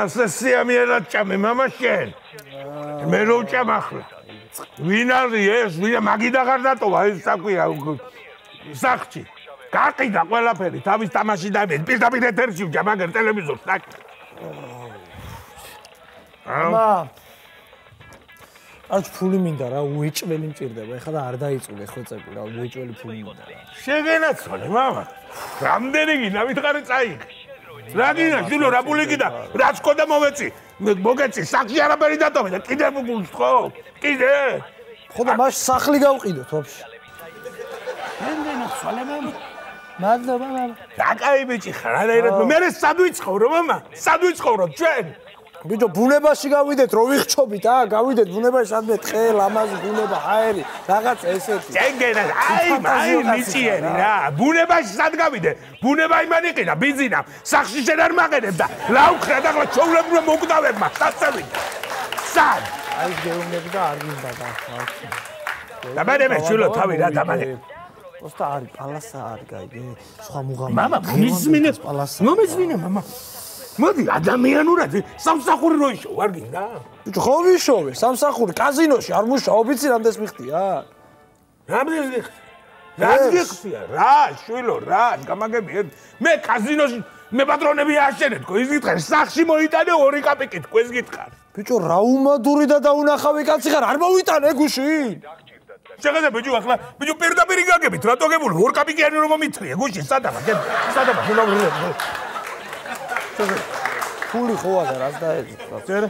კასესი ამიერად ჭამე მამა შენ მე რო ვჭამ ახლა ვინ არის ეს ვინ მაგიდა ხარ დატოვა ეს საკვირა სახში გაყიდა ყველაფერი თავის თამაში დამეთ პირდაპირ ეთერში ვჭამ აგერ ტელევიზორს დაკ ამა არც ფული მინდა რა, უეჭველი მჭირდება. ეხლა და არ დაიწულე ხო წები რა, უეჭველი ფული მინდა რა. შეგენაცვალე, მამა. რამდენი გინდა ვითხარი წაიღე. რაგინა ჟილო რაპულიკიდა რაც ყოდა მოვეწი. მოგეწი სახლი არაფერი დატოვე და კიდე გულს ხო კიდე. ხო და მას სახლი გავყიდოთ ვაფშე ამდენ ახალემამ მადლობა მამა დაკაი ბიჭი ხარ არაერად მე სად ვიცხოვრო მამა? სად ვიცხოვრო ჩვენ? ბიჭო ბუნებაში გავიდეთ რო ვიხჩობით აა გავიდეთ ბუნებაში სადმე თხე ლამაზი ბუნება ჰაერი რაღაც ესეთი ჯენგენა აი აი მიწიერი რა ბუნებაში სად გავიდე ბუნება იმან იყიდა ბიზინა სახში შენ არ მაყენებ და ლაუხრა და ახლა ჩოვლებრო მოკვდავებმა საწევი სად აი გეუბნები და არ გინდა და და მე მე შულო თავი რა დამალე просто არის პალასა არის გაიგე სხვა მუღამი мама მიზმინე პალასა მომიზმინე мама მოდი ადამიანურად სამსახური რო იშო არ გინდა? ბიჭო ხო ვიშოვე სამსახური კაზინოში არ მუშაობ იცი რამდენს მიხდია? რამდენს მიხდი? რა გიხდია? რა შვილო რა გამაგები მე კაზინოში მე პატრონები აშენეთ ხო ის გითხარ სახში მოიტანე ორი კაპიკით ხო ეს გითხარ? ბიჭო რა უმადური და დაუნახავი კაცი ხარ არ მოვიტანე გუშინ? შეხედე ბიჭო ახლა ბიჭო პირდაპირ იგაგებით რატო გებული ორ კაპიკიანი რომ მომიწრია გუშინ სადაა სადაა შენ ფული ხოა და რას დაეძებს? ჯერ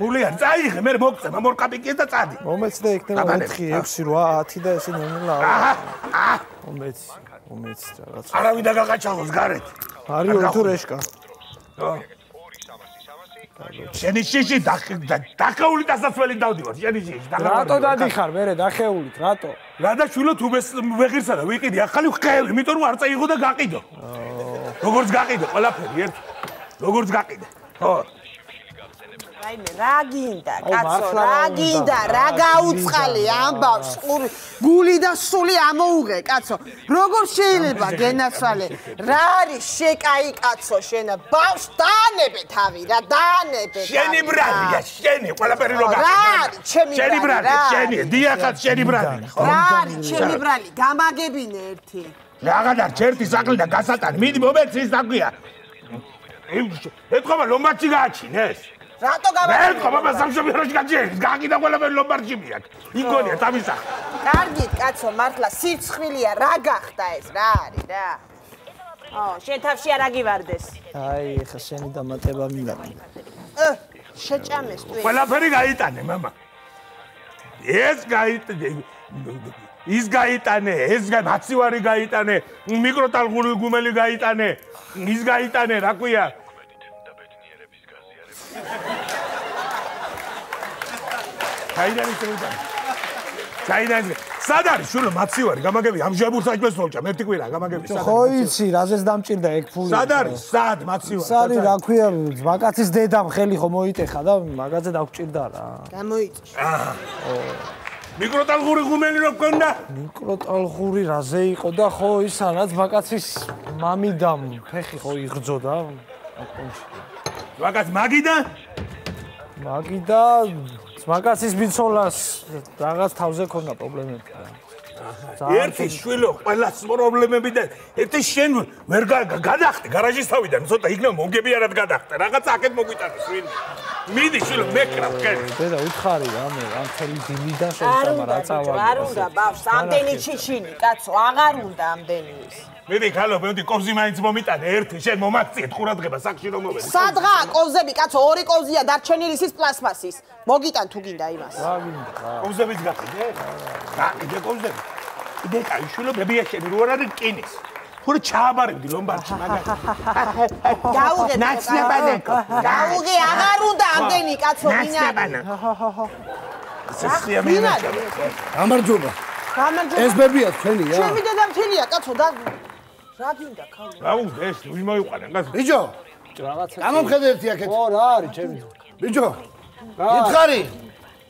ფული არ წაიღე, მე მოგწე, მომორ კაპიკი და წადი. მომეცდა იქნება 4, 6, 8, 10 და ესე ნელა. აჰა. მომეც, მომეც რაღაც. არავინ დაგაყაჩაღოს გარეთ. არის თუ რეშკა. ხო. შენი შიში დახეული დასასველი დავდივარ შენი შიში დახეული რატო დადიხარ მე დახეულით რატო? რა და შვილო თუ მე ვეღირსა და ვიყიდი ახალი ხელი იმიტომ რომ არ წაიღო და გაყიდო. როგორც გაყიდე ყველაფერი ერთ როგორც გაყიდე ხო რაიმე რა გინდა კაცო რა გინდა რა გაუწყალი ამბავს ყური გული და სული ამოუღე კაცო როგორ შეიძლება გენასვალე რა არის შეკაი კაცო შენ ბავს დაანებე თავი რა დაანებე შენი ბრალია შენი ყველაფერი რო გაყიდე რა არის ჩემი შენი ბრალი შენი დიახაც შენი ბრალი ხო რა არის ჩემი ბრალი გამაგებინე ერთი რაღაცა ჩერტი საკლი და გასატანი მიდი მომეცი ის დაგვია ეთქობა ლომბარდში გააჩინეს რატო გავაკეთე? მე თქო ბაბა სამშობლოში გაჩერეს, გაგიდა ყველაფერი ლომბარდში მიაკ. იგონია თავისა. კარგით, კაცო, მართლა სირცხვილია, რა გახდა ეს, რა არის რა? ო, შენ თავში არ აგივარდეს. აი, ხა შენი დამატება მინდა. ე, შეჭამეს თუ. ყველაფერი გაიტანე, мама. ეს გაიტანე. ის გაიტანე, ეს მაცივარი გაიტანე, მიკროტალღური გუმელი გაიტანე, ის გაიტანე, რა ქვია? ჩაიდან ისევდა. ჩაიდან სად არის? შულო მაცივარი გამაგები ამჟამურ საჭმელს მოვჭამ ერთი კვირა გამაგები სად ხო იცი რაზეც დამჭირდა ეგ ფული. სად არის? სად მაცივარი სად რა ქვია ვაკაცის დედამ ხელი ხო მოიტეხა და მაგაზე დაგჭირდა რა. გამოიწე აა მიკროტალღური ღუმელი რო გქონდა მიკროტალღური რაზე იყო და ხო ისა რაც ვაკაცის მამიდამ ფეხი ხო იღრძოდა ვაკაც მაგიდა? მაგიდა მაგაცის ბიცოლას რაღაც თავზე ქონდა პრობლემები. ერთი შვილო ყველას პრობლემები და ერთი შენ ვერ გადახტე გარაჟის თავიდან ცოტა იქნება მოგები არად გადახტე რაღაც აკეთ მოგვიტანეს ვინ? მიდი შვილო მეკრა ხენ დედა უთხარი რა მე ამ თელი დილი და შეიძლება რა წავა არ უნდა ბავშვს ამდენი ჩიჩინი კაცო აღარ უნდა ამდენი ის მიდი ხალო მე კოზი მაინც მომიტანე ერთი შენ მომაქციეთ ყურადღება სახში რომ მოვედი სადღა კოზები კაცო ორი კოზია დარჩენილი ის პლასმასის. მოგიტან თუ გინდა იმას? რა გინდა კოზებიც გაკიდე რა იდე კოზები იდე კაი შულო ბებია შენ რო არ არის კინის ხურ ჩააბარებდი ლომბარდში მაგას გაუღე ნაცნებანა გაუღე აღარ უნდა ამდენი კაცო ვინ არის სესიამინა გამარჯობა. გამარჯობა. ეს ბებია თქვენია ჩემი დედამთილია კაცო და რა გინდა ხალხო რა უნდა ეს ვინ მოიყვანა გას ბიჭო რაღაცა გამომხედე ერთი აქეთ. ო რა არის ჩემი? ბიჭო! გითხარი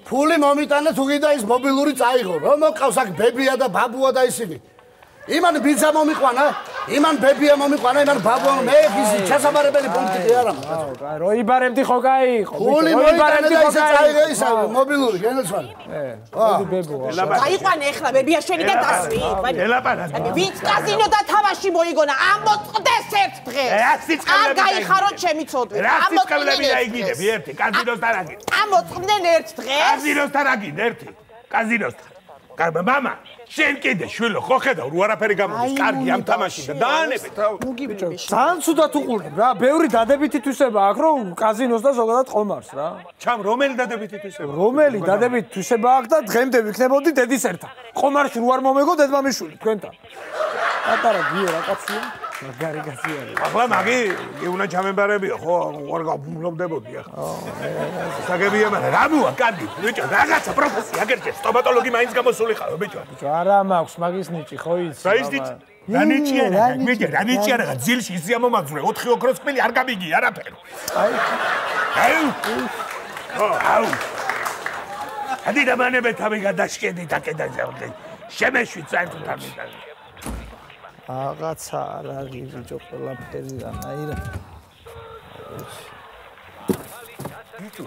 ფული მომიტანე თუ გინდა ის მობილური წაიღო. რომ მოყავს აქ ბებია და ბაბუა და ისინი იმან ბიძა მომიყვანა, იმან ბებია მომიყვანა, იმან ბაბუა მე ვიზი ჩასაბარებელი პუნქტი არა მაქვს. რო იბარემდი ხო გაიყო? ხული მოიბარემდი ხო გაიყო? ისა მობილური გენაცვალე. ე. მოდი ბებო. გაიყვანე ახლა ბებია შენი და დასვი. ელაპარაკი. ვინც კაზინო და თავაში მოიგონა, ამოწყდეს ერთ დღეს. არ გაიხარო ჩემი ცოდვი. ამოწყდები დაიგინები ერთი, კაზინოსთან აგინე. ამოწყდნენ ერთ დღეს. კაზინოსთან აგინე ერთი. კაზინოსთან. კარგა მამა. შენ კიდე შვილო ხო ხედავ რო არაფერი გამოდის კარგი ამ თამაში და დაანებეთ. ძალიან ცუდად უყურებ რა ბევრი დადებითი თვისება აქვს რომ კაზინოს და ზოგადად ყომარს რა. ჩამ რომელი დადებითი თვისება რომელი დადებითი თვისება აქვს და დღემდე ვიქნებოდი დედის ერთად ყომარში რო არ მომეგო დედმამიშვილი თქვენთან. პატარა გიო რა კაცია მაგარი კაცია ახლა მაგი იუნა ჩამემბარებია ხო? არ გავუმლობდებოდი ახლა. საგებია მაგრამ რა მოა კარგი ბიჭო რაღაცა პროფესია აგერჩე სტომატოლოგი მაინც გამოსული ხარო ბიჭო. ბიჭო არა მაქვს მაგის ნიჭი ხო იცი რა ის ნიჭი რა ნიჭია რა? მიდი რა ნიჭია რა? ძილში ისი ამომაგზურე 4 ოქროს ფილი არ გამიგი არაფერი აი აი აუ! ადი და მანებე თავი გადაშკედი და კედაზე შემეშვი წაერთო თავი რაღაცა რა გიჟო ყველაფერი რანაირა ბიჭო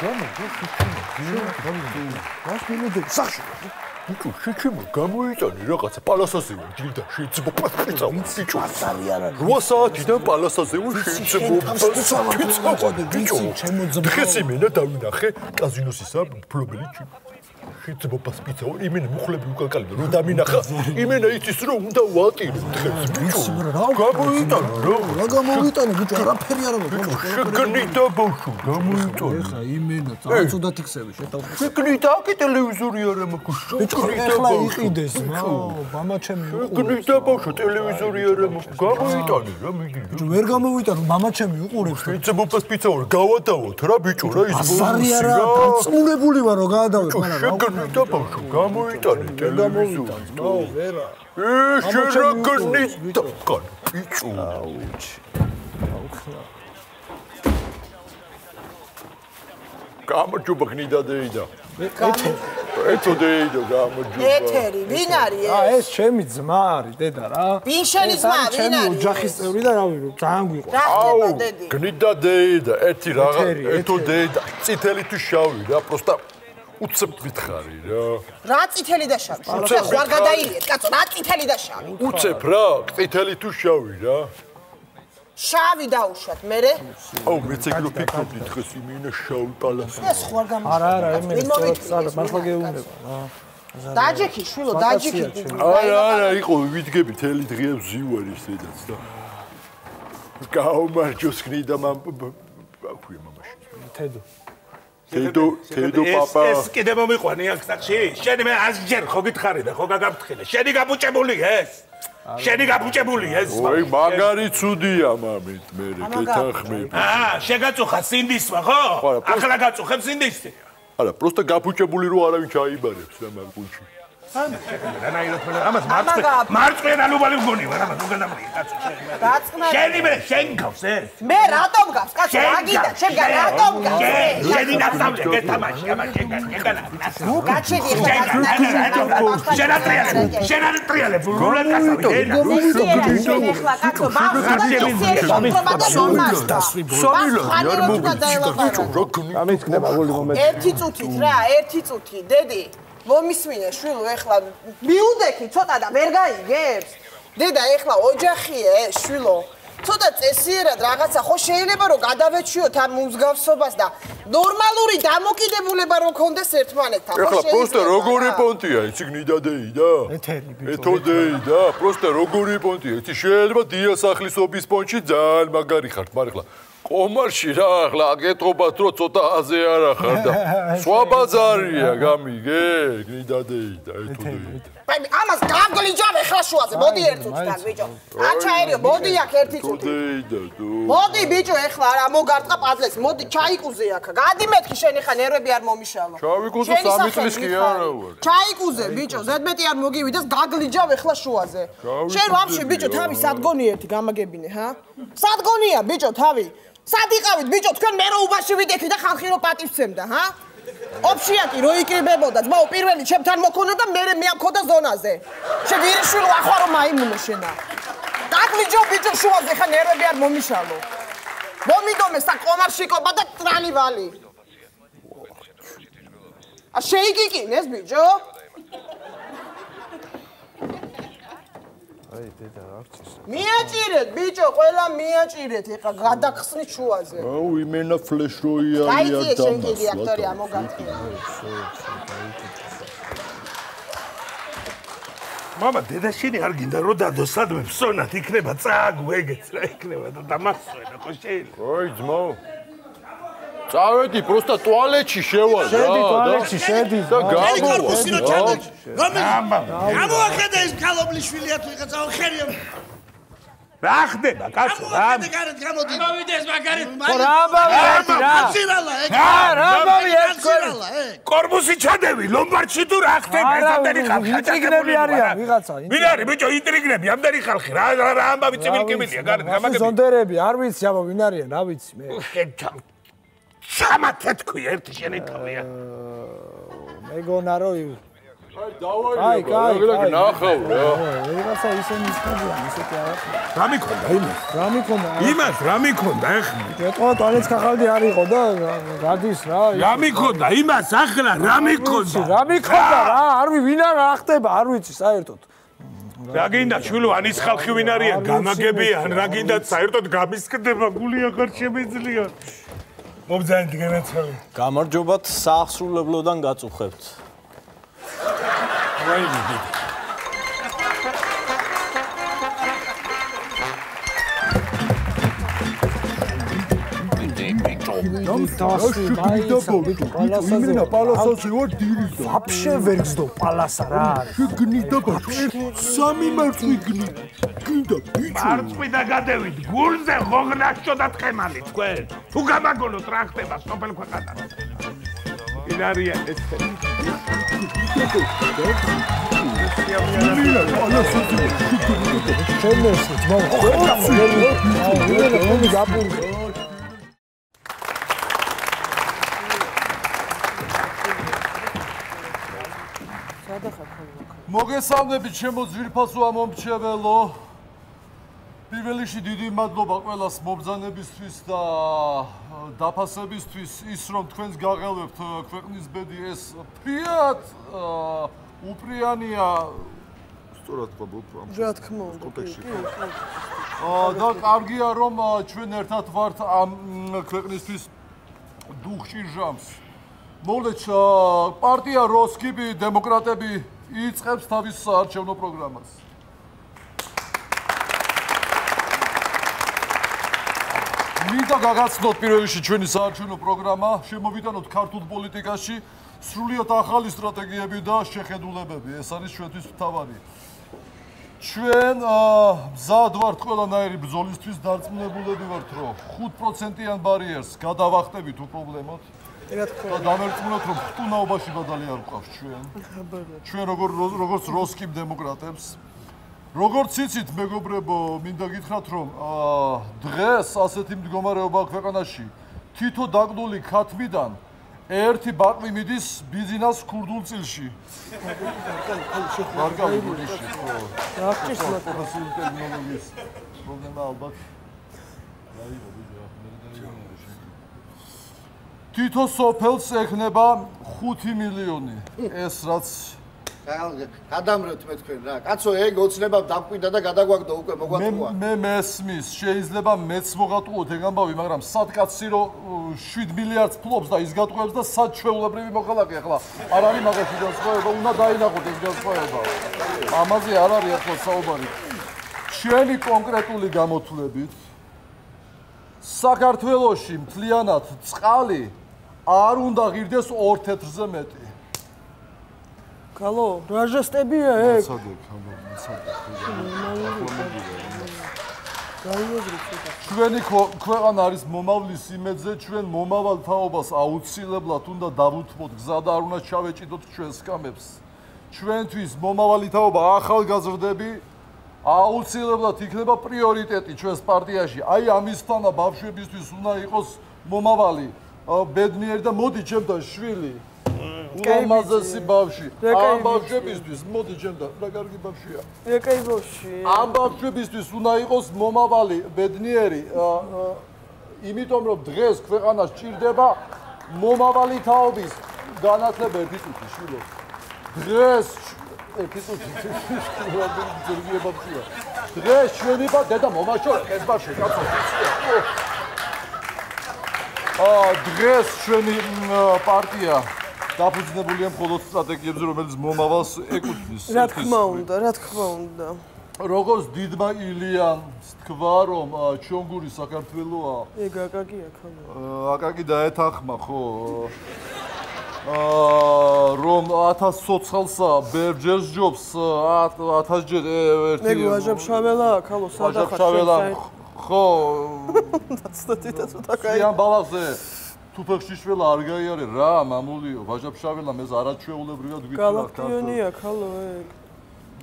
ჯამო გას მინუტი სახში ბიჭო შეჩემო გამოიტანე რაღაცა პალასაზე ვარ დილდა შეიძლება პასპორტა ბიჭო. ასარი არა 8 საათიდან პალასაზე ვარ შეიძლება ბიჭო. ჩემო ძმა დღეს იმენა დავინახე კაზინოსისა ფლობელი ჩი შეიძლება პასპიცა იმენა მუხლები უკაკალიბე რომ დამინახა იმენა იცის რომ უნდა ვატირო დღეს. ბიჭო გამოიტანე რა რა გამოიტანე ბიჭო არაფერი არ აქვს შეგნიტა ბავშვო გამოიტანე ეხა იმენა ცუდად იქცევი შეთავაზე შეგნიტა კი ტელევიზორი არ მაქვს შეგნიტა ეხლა იყიდეს რა მამა ჩემი შეგნიტა ბავშვო ტელევიზორი არ მაქვს გამოიტანე რა მიგი ბიჭო ვერ გამოვიტანო მამა ჩემი უყურებს შეიძლება პასპიცა ვარ გავადავოთ რა ბიჭო რა ის ასარი არა დაწმულებული ვარ რომ გაადავებ მაგრამ რა და ბავშვო გამოიტანე ტელევიზორი. ნო, ვერა. ეს რა გნიტა კან. იწუ. აუჩი. აუხლა. გამარჯობა გნიდა დეიდა. ეთო დეიდა გამარჯობა. ეთერი, ვინ არის ეს? აა ეს ჩემი ძმა არის, დედა რა. ვინ შენი ძმა, ვინ ჩემი არის? ოჯახის წევრი და რავი, ძალიან გვიყვა. რა ხდება დედი? გნიდა დეიდა, ერთი რაღა, ეთო დეიდა, წითელი თუ შავი რა, პროსტა უცებ გითხარი რა. რა წითელი და შავი? უცებ ხوار გადაილიეთ, კაცო, რა წითელი და შავი? უცებ რა, წითელი თუ შავი რა. შავი დაუშვათ მერე? აუ მეც ეგ რო ფიქრობდი დღეს იმენა შავი პალასი. ეს ხوار გამოშვა. არა არა, მე სწორად მართლა გეუბნება. დაჯექი შვილო, დაჯექი. არა არა, იყო ვიდგები თელი დღეებს ზივარის ზედაც და გაუმარჯოს ხნიდა მამ აქვე მამაში. თედო. თედო, თედო პაპა. ეს კიდე მომიყვანი აქ სახში? შენი მე ასჯერ ხო გითხარი და ხო გაგაფრთხილე? შენი გაბუჭებული ეს? შენი გაბუჭებული ეს? ой, მაგარი ცუდია მამით, მე გეთანხმები. აა, შეგაწუხა სინდისმა, ხო? ახლა გაწუხებ სინდისი. არა, პროსტა გაფუჭებული რო არავინ ჩაიბარებს რა მაგ პუნჩი. რანაირად მე ამას მარწყვე მარწყვე ნალუბალი მგონი ვარ ამას უგანამრია კაცო გაწყნა შენი მე შენ გავს ეს მე რატომ გავს კაცო აგიდა შენ გა რატომ გავს შენი ნასწავლე გეთამაში ამას შენ გა შენ გა გაჩედი ხა შენ ატრიალე შენ ატრიალე ბულულა კაცო შენ ახლა კაცო ბახს ერთი წუთით რა ერთი წუთი დედი მომისმინე შვილო ეხლა მიუდექი ცოტა და ვერ გაიგებს. დედა ეხლა ოჯახია შვილო. ცოტა წესიერად რაღაცა ხო შეიძლება რომ გადავეჩიოთ ამ მსგავსობას და ნორმალური დამოკიდებულება რომ კონდეს ერთმანეთთან ხო შეიძლება ეხლა პროსტა როგორი პონტია? იცი გნიდა დეიდა ეთერი ბიჭო ეთო დეიდა პროსტა როგორი პონტია? იცი შეიძლება დიასახლისობის პონჩი ძალიან მაგარი ხართ მაგრამ ეხლა კომარში რა ახლა აკეთობათ რომ ცოტა აზე არა ხარ და სხვა ბაზარია გამიგე გიდადეიდა ეთოდეიდა აი ამას გამგლიჯავ ახლა შუაზე მოდი ერთ წუთთან ბიჭო. აჩაერიო მოდი აქ ერთი წუთი. მოდი ბიჭო ახლა რა მოგარტყა პაზლეს მოდი ჩაიკუზე აქ გადი მეთქი შენ ახლა ნერვები არ მომიშალო ჩავიკუზე სამი წლის კი არა ვარ. ჩაიკუზე ბიჭო ზედმეტი არ მოგივიდეს გაგლიჯავ ახლა შუაზე შენ ვაფშე ბიჭო თავი სადგონი ერთი გამაგებინე ჰა? სადგონია ბიჭო თავი სად იყავით ბიჭო თქვენ მე რო უბაში ვიდექი და ხალხი რო პატივცემდა ჰა ოფშიაკი რო იკრიბებოდა ძმაო პირველი ჩემთან მოქონა და მე მე ამქოდა ზონაზე შეგირიშვილო ახლა რომ მაიმუნო შენა დაგვიჯო ბიჭო შუაზე ხა ნერვები არ მომიშალო მომიდომე სა კომარშიკობა და ტრალივალი ა შეიგიკინეს ბიჭო აი დედა არჩის მიაჭირეთ ბიჭო ყველა მიაჭირეთ ეხა გადახსნით შუაზე აუ იმენა ფლეშ როიალია და აი შენ კი რეაქტორი ამოგაწყე мама დედა შენი არ გინდა რომ დადო სადმე ფსონად იქნება წააგო ეგეც რა იქნება და დამახსოვნა ხო შეიძლება ოი ძმო წავედი პროსტა ტუალეტში შევალ რა შედი ტუალეტში შედი. და გამო გამოახედა ეს კალობლიშვილია თუ იღაცა ხერია რა ხდება კაცო რა გარეთ გამოდი მოვიდეს მაგარით რა ამბავი რა ცირავა ეგ რა ამბავი ეს ცირავა ეგ კორპუსი ჩადები ლომბარდში თუ რა ხდება ეს ამდენი ხალხი ინტრიგნები არიან ვიღაცა ვინ არის ბიჭო ინტრიგნები ამდენი ხალხი რა რა ამბავი ცივილკებელია გარეთ გამაგები. ზონდერები არ ვიცი აბა ვინ არიან რა ვიცი მე ჩამათე თქვი ერთი შენი თავია მეგონა რომ აი დავაი აი, კაი, კაი. ნახავ რა. ვიღაცა ისინი ისწრებიან ისეთი არა. რა მიქონდა იმას? რა მიქონდა? იმას რა მიქონდა ახლა ეტყვა ტალეთს ხახალდი არ იყო და გადის რა რა მიქონდა? იმას ახლა რა მიქონდა? რა მიქონდა? რა არ ვი ვინ არა ხდება? არ ვიცი საერთოდ. რა გინდა შვილო ანის ხალხი ვინ არიან გამაგებიან რა გინდა საერთოდ გამისკდება გული აღარ შემეძლია მომძანით განაცალე გამარჯობათ საახსრულებლოდან გაწუხებთ. რაიმე დიდი იმენა პალასაზე ვარ დირიზა ვაფშე ვერ გზდო პალასა რა არის შეგნიდა ბაჭი სამი მარწვი გნი გინდა ბიჭო მარწყვი და გადევით გულზე ღოგნაშო და თხემალი თქვენ თუ გამაგონოთ რა ხდება სოფელ ქვეყანაში ვინ არიან ეს შენეს ძმა ხო ვიღაცა ხომი მოგესალმებით ჩემო ძვირფასო ამომრჩეველო. პირველში დიდი მადლობა ყველას მობძანებისთვის და დაფასებისთვის. ის რომ თქვენს გაღელვებთ ქვეყნის ბედი ეს ფრიად უპრიანია. სწორად ვაბობ ამ რა თქმა უნდა კონტექსში და კარგია რომ ჩვენ ერთად ვართ ამ ქვეყნისთვის დუხში ჟამს. მოლეჩ პარტია როსკიბი დემოკრატები იწყებს თავის საარჩევნო პროგრამას. მინდა გაგაცნოთ პირველში ჩვენი საარჩევნო პროგრამა, შემოვიტანოთ ქართულ პოლიტიკაში სრულიად ახალი სტრატეგიები და შეხედულებები. ეს არის ჩვენთვის მთავარი. ჩვენ მზად ვართ ყველანაირი ბრძოლისთვის დარწმუნებულები ვართ, რომ 5%-იან ბარიერს გადავახტებით უპრობლემოდ. რა თქმა და დამერწმუნოთ რომ ხტუნაობაში ბადალი არ გვყავს ჩვენ. ჩვენ როგორ როგორც როსკიმ დემოკრატებს. როგორც იცით მეგობრებო, მინდა გითხრათ რომ დღეს ასეთი მდგომარეობა ქვეყანაში თითო დაგდული ქათმიდან ერთი ბაყვი მიდის ბიზნეს ქურდულ წილში. მარგავი გულიში ხო. რა ხჭის პროფესიული ტექნოლოგიის პრობლემა ალბათ. რაიბო თითო სოფელს ეხნება 5 მილიონი. ეს რაც გადამრეთ მე თქვენ რა. კაცო, ეგ ოცნება დაკვიდა და გადაგვაგდო უკვე მოგვაწუა. მე მესმის, შეიძლება მეც მოღატყუოთ ეგ ამბავი, მაგრამ სად კაცი რო 7 მილიარდს ფლობს და ის გატყუებს და სად ჩვეულებრივი მოხალხე ახლა არ არის მაგაში განსხვავება, უნდა დაინახოთ ეს განსხვავება. ამაზე არ არის ახლა საუბარი. ჩვენი კონკრეტული გამოთვლებით საქართველოში მთლიანად წყალი არ უნდა ღირდეს 2 თეთრზე მეტი. გალო, რაჟესტებია ეგ? სადაც, სადაც. ჩვენი ქვეყანა არის მომავლის იმედზე, ჩვენ მომავალ თაობას აუცილებლად უნდა დავუთმოთ გზა და არ უნდა ჩავეჭიდოთ ჩვენ სკამებს. ჩვენთვის მომავალი თაობა ახალგაზრდები აუცილებლად იქნება პრიორიტეტი ჩვენს პარტიაში. აი ამისთანა ბავშვებისთვის უნდა იყოს მომავალი ბედნიერი და მოდი ჩემთან შვილი. ულამაზესი ბავში. ამ ბავშვებისთვის მოდი ჩემთან, რა კარგი ბავშვია. რა კარგი ბავშვი. ამ ბავშვებისთვის უნდა იყოს მომავალი ბედნიერი. იმიტომ რომ დღეს ქვეყანას ჭირდება მომავალი თაობის განათლება ერთი წუთი შვილო. დღეს ერთი წუთი ძრგია ბავშვია. დღეს ჩვენი ბა დედა მომაშორე ეს ბავშვი კაცო. დღეს ჩვენი პარტია დაფუძნებულია მხოლოდ სტრატეგიებზე, რომელიც მომავალს ეკუთვნის. რა თქმა უნდა, რა თქმა უნდა. როგორც დიდმა ილიანს თქვა, რომ ჩონგური საქართველოა. ეგ აკაკია ხომ? აკაკი დაეთანხმა, ხო? აა რომ 1000 სოციალსა ბერჯერს ჯობს 1000 ჯერ ერთი მე ვაჟებ შაველა ხალო სადახა შაველა ხო? ცოტათიტაც უთაკაი სიან ბალახზე თუფეხში შველა არ გაიარე რა მამულიო ვაჟაბშაველა მეს არაჩვეულებრივად გვითხრა გალაქტიონია ხალო ეგ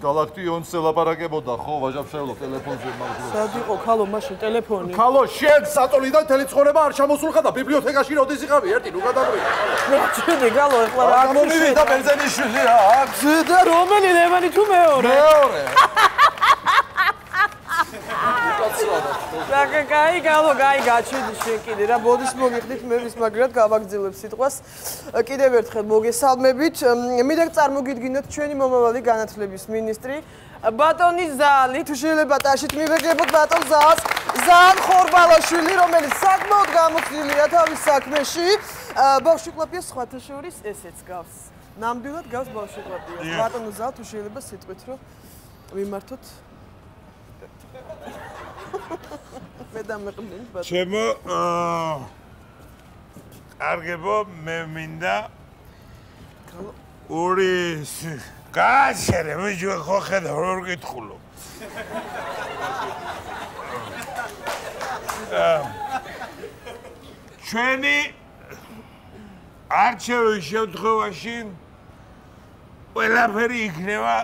გალაქტიონს ელაპარაკებოდა ხო ვაჟაბშაველა ტელეფონზე მაგრამ სად იყო ხალო მაშინ ტელეფონი? ხალო შენ სატოლიდან თელეცხოვრება არ შემოსულხარ და ბიბლიოთეკაში როდის იყავი? ერთი ნუ გადაბრიე რა ჩვიდი ხალო ეხლა რა გამომივიდა ბენზინის შვილი რა აქვს და რომელი ლევანი თუ მეორე? მეორე. რა კაი გალო კაი გაჩვიდი შენ კიდე. რა ბოდის მოგიხდით მე ვის მაგრად გავაგზავნებ სიტყვას? კიდევ ერთხელ მოგესალმებით. მინდა წარმოგიდგინოთ ჩვენი მომავალი განათლების მინისტრი ბატონი ზალი. თუ შეიძლება ტაშით მივეგებოთ ბატონ ზალს. ზან ხორბალაშვილი რომელიც საკმაოდ გამოცდილია თავის საქმეში. ბავშვიკლაპია სხვათა შორის ესეც გავს. ნამდვილად გავს ბავშვიკლაპია ბატონო ზალ თუ შეიძლება სიტყვით რომ მიმართოთ მე დამეყმდენ ბატონო. ჩემო აა კარგებო მე მინდა ორი გააშერე მე ჯო ხო ხედა როგორ გითხულო. ჩვენი არჩევის შემთხვევაში ყველაფერი იქნება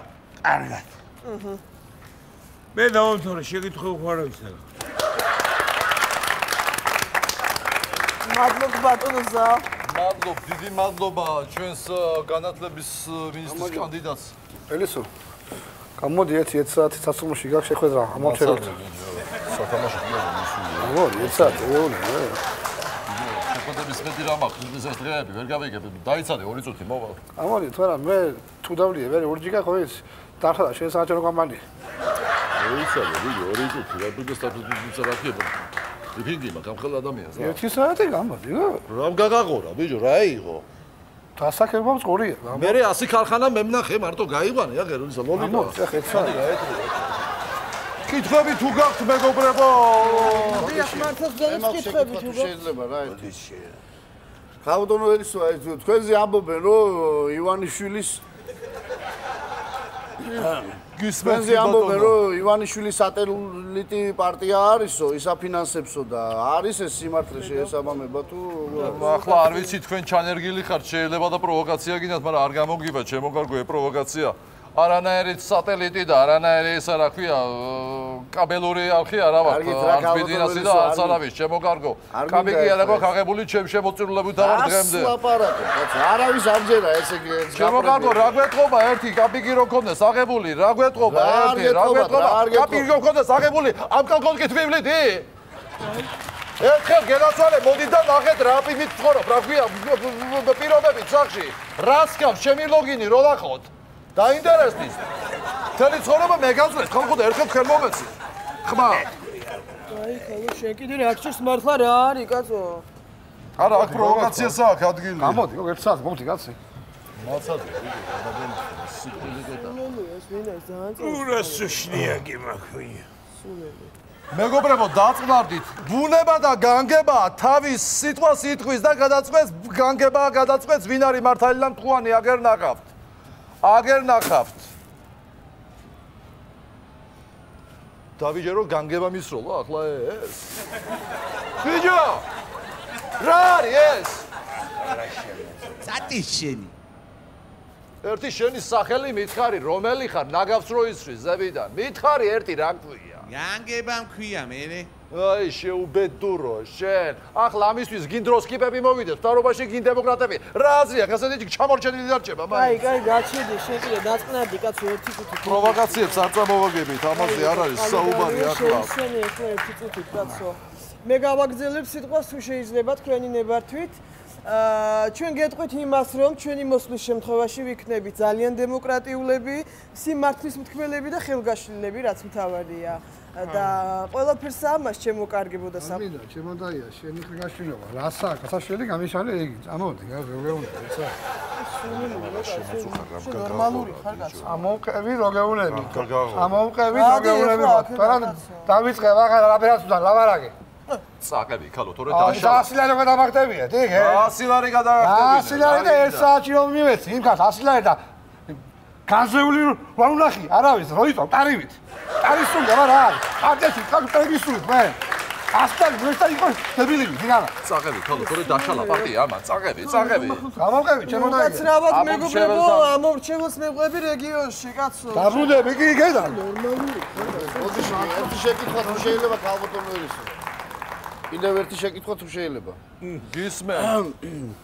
კარგად. აჰა. მე დავამთავრე შეკითხვა ხარ ვიცი. მადლობა ბატონო ზა. მადლობ, დიდი მადლობა ჩვენს განათლების მინისტრის კანდიდატს. ელისო. გამოდი ერთი 1 საათი სასწაულში გაქ შეხვედრა ამოვჩეროთ. სათამაშო გიაზა მისული. გამოდი 1 საათი ეუნე. შეხვედრების მეტი რა მაქვს, ის ეს დღეები ვერ გავიგებ. დაიცადე 2 წუთი მოვალ. გამოდი, თორა მე თუ დავლიე, ვერ ორჯიკა ხო ის? დახლა შენ საჭირო კომპანია. დაიცადე, ვიო 2 წუთი, რა ბიგეს სტატუსი რა ხება. ვიფინგი მაგ ამხელ ადამიანს რა. 1 საათი გამოდი რა. რამ გაგაღორა ბიჭო რა იყო? დასაკერბო წყურია. მე 100 ქარხანა მემნახე მარტო გაიყვანე რა გერონის ლოლიტა. ამო ეხეთ საათი გაეთრი. კითხები თუ გაქვთ მეგობრებო? დიახ მართლაც ძალიან კითხები თუ გაქვთ. შეიძლება რა ერთი. ხავდონო ელისო აი თქვენზე ამბობენ რომ ივანიშვილის გისმენზე ამბობენ რომ ივანიშვილის სატელიტი პარტია არისო, ის აფინანსებსო და არის ეს სიმართლე შეესაბამება თუ ახლა არ ვიცი თქვენ ჩანერგილი ხართ შეიძლება და პროვოკაცია გინდათ, მაგრამ არ გამოგივა ჩემო ე პროვოკაცია. არანაირი სატელიტი და არანაირი ეს რა ქვია კაბელური არხი არა ვარ არც ბიზნესი და არც არავის ჩემო კარგო. კაბიგი არა გვაქვს აღებული ჩემ შემოწირულებით აღარ დღემდე. ასლაპარაკო კაცო არავის ამჯერა ესე იგი ჩემო კარგო რა გვეთყობა ერთი კაბიგი რო ქონდეს აღებული რა გვეთყობა ერთი რა გვეთყობა კაბიგი რო ქონდეს აღებული ამ კალკონკით ვივლიდი ერთხელ გენაცვალე მოდი და ნახეთ რა პიმით ცხოვრობ რა ქვია პირობებით სახში რას გავს ჩემი ლოგინი რო ნახოთ დაინტერესდეს. თელი ცხოვრება მე გავწვეს, ხომ ხოდა ერთხელ ხელ მომეცი. ხმა. აი, ხოლო შენ კიდე რეაქციის მართლა რა არის, კაცო? არა, აქ პროვოკაციას აქვს ადგილი. გამოდი, გოგ ერთ საათს მომდი, კაცი. მაცადე, გადაგენ სიკვდილი და. ნუ ნუ, ეს ვინა ძალიან. ურა სუშნია გიმაქვია. სულები. მეგობრებო, დაწყნარდით. ბუნება და განგება თავის სიტყვა სიტყვის და გადაწყვეტს განგება გადაწყვეტს ვინ არის მართალი და მტყუანი აგერ ნახავთ. აგერ ნახავთ. დავიჯერო განგება მისროლო ახლა ეს. ბიჯო! რა არის ეს? წატი შენი. ერთი შენი სახელი მითხარი, რომელი ხარ? ნაგავს რო ისვრი ზებიდან. მითხარი ერთი რა ქვია? განგება მქვია მე. აი შეუბედურო შენ. ახლა ამისთვის გინ დროს კიპები მოვიდეს, ფთარობაში გინ დემოკრატები. რა აზრია, გასადი ჩამორჩენილი დარჩება, მაი. აი, კაი, გაჩედი, შენ კიდე დაწყნადი კაცო ერთი წუთი. პროვოკაციებს არ წამოვაგებით, ამაზე არ არის საუბარი ახლა. შენ ახლა ერთი წუთი კაცო. მე გავაგზელებ სიტყვას თუ შეიძლება თქვენი ნებართვით. აა ჩვენ გეტყვით იმას, რომ ჩვენი მოსვლის შემთხვევაში ვიქნებით ძალიან დემოკრატიულები, სიმართლის მთქმელები და ხელგაშლილები, რაც მთავარია. და ყველაფერს ამას შემოკარგებოდა სამ. ამინდა, შემოდაია, შენი ხელგაშლილობა. რასა, გასაშლელი გამიშალე იგი. ამოდი, როგორ ეცა. ნორმალური ხარ კაცო. ამოვყევი როგეულები. ამოვყევი როგეულები. თან დავიწყე ვაღარ არაფერს უდან ლავარაკი. წაყები ქალო თორე დაშა 100 ლარი გადამაგდებია დიგე 100 ლარი გადამაგდებია 100 ლარი და ერთ საათში რომ მივეცი იმ ქალს 100 ლარი და განზეული რა უნახი არავის როიტო ტარივით. ტარის უნდა რა არტესი კაკტები სულ მე. ასტალ ვერთა იყო დებილივი დინანა. წაყები ქალო თორე დაშა ლაპარტი ამა წაყები წაყები გამოვყევი ჩემო და კაცრავად მეგობრებო ამორჩეულს მეყვები რეგიონში კაცო. დაბრუნდები კი გედა. ნორმალური ერთი შეკითხვა თუ შეიძლება ქალბატონო ერისო? კიდევ ერთი შეკითხვა თუ შეიძლება. გისმე.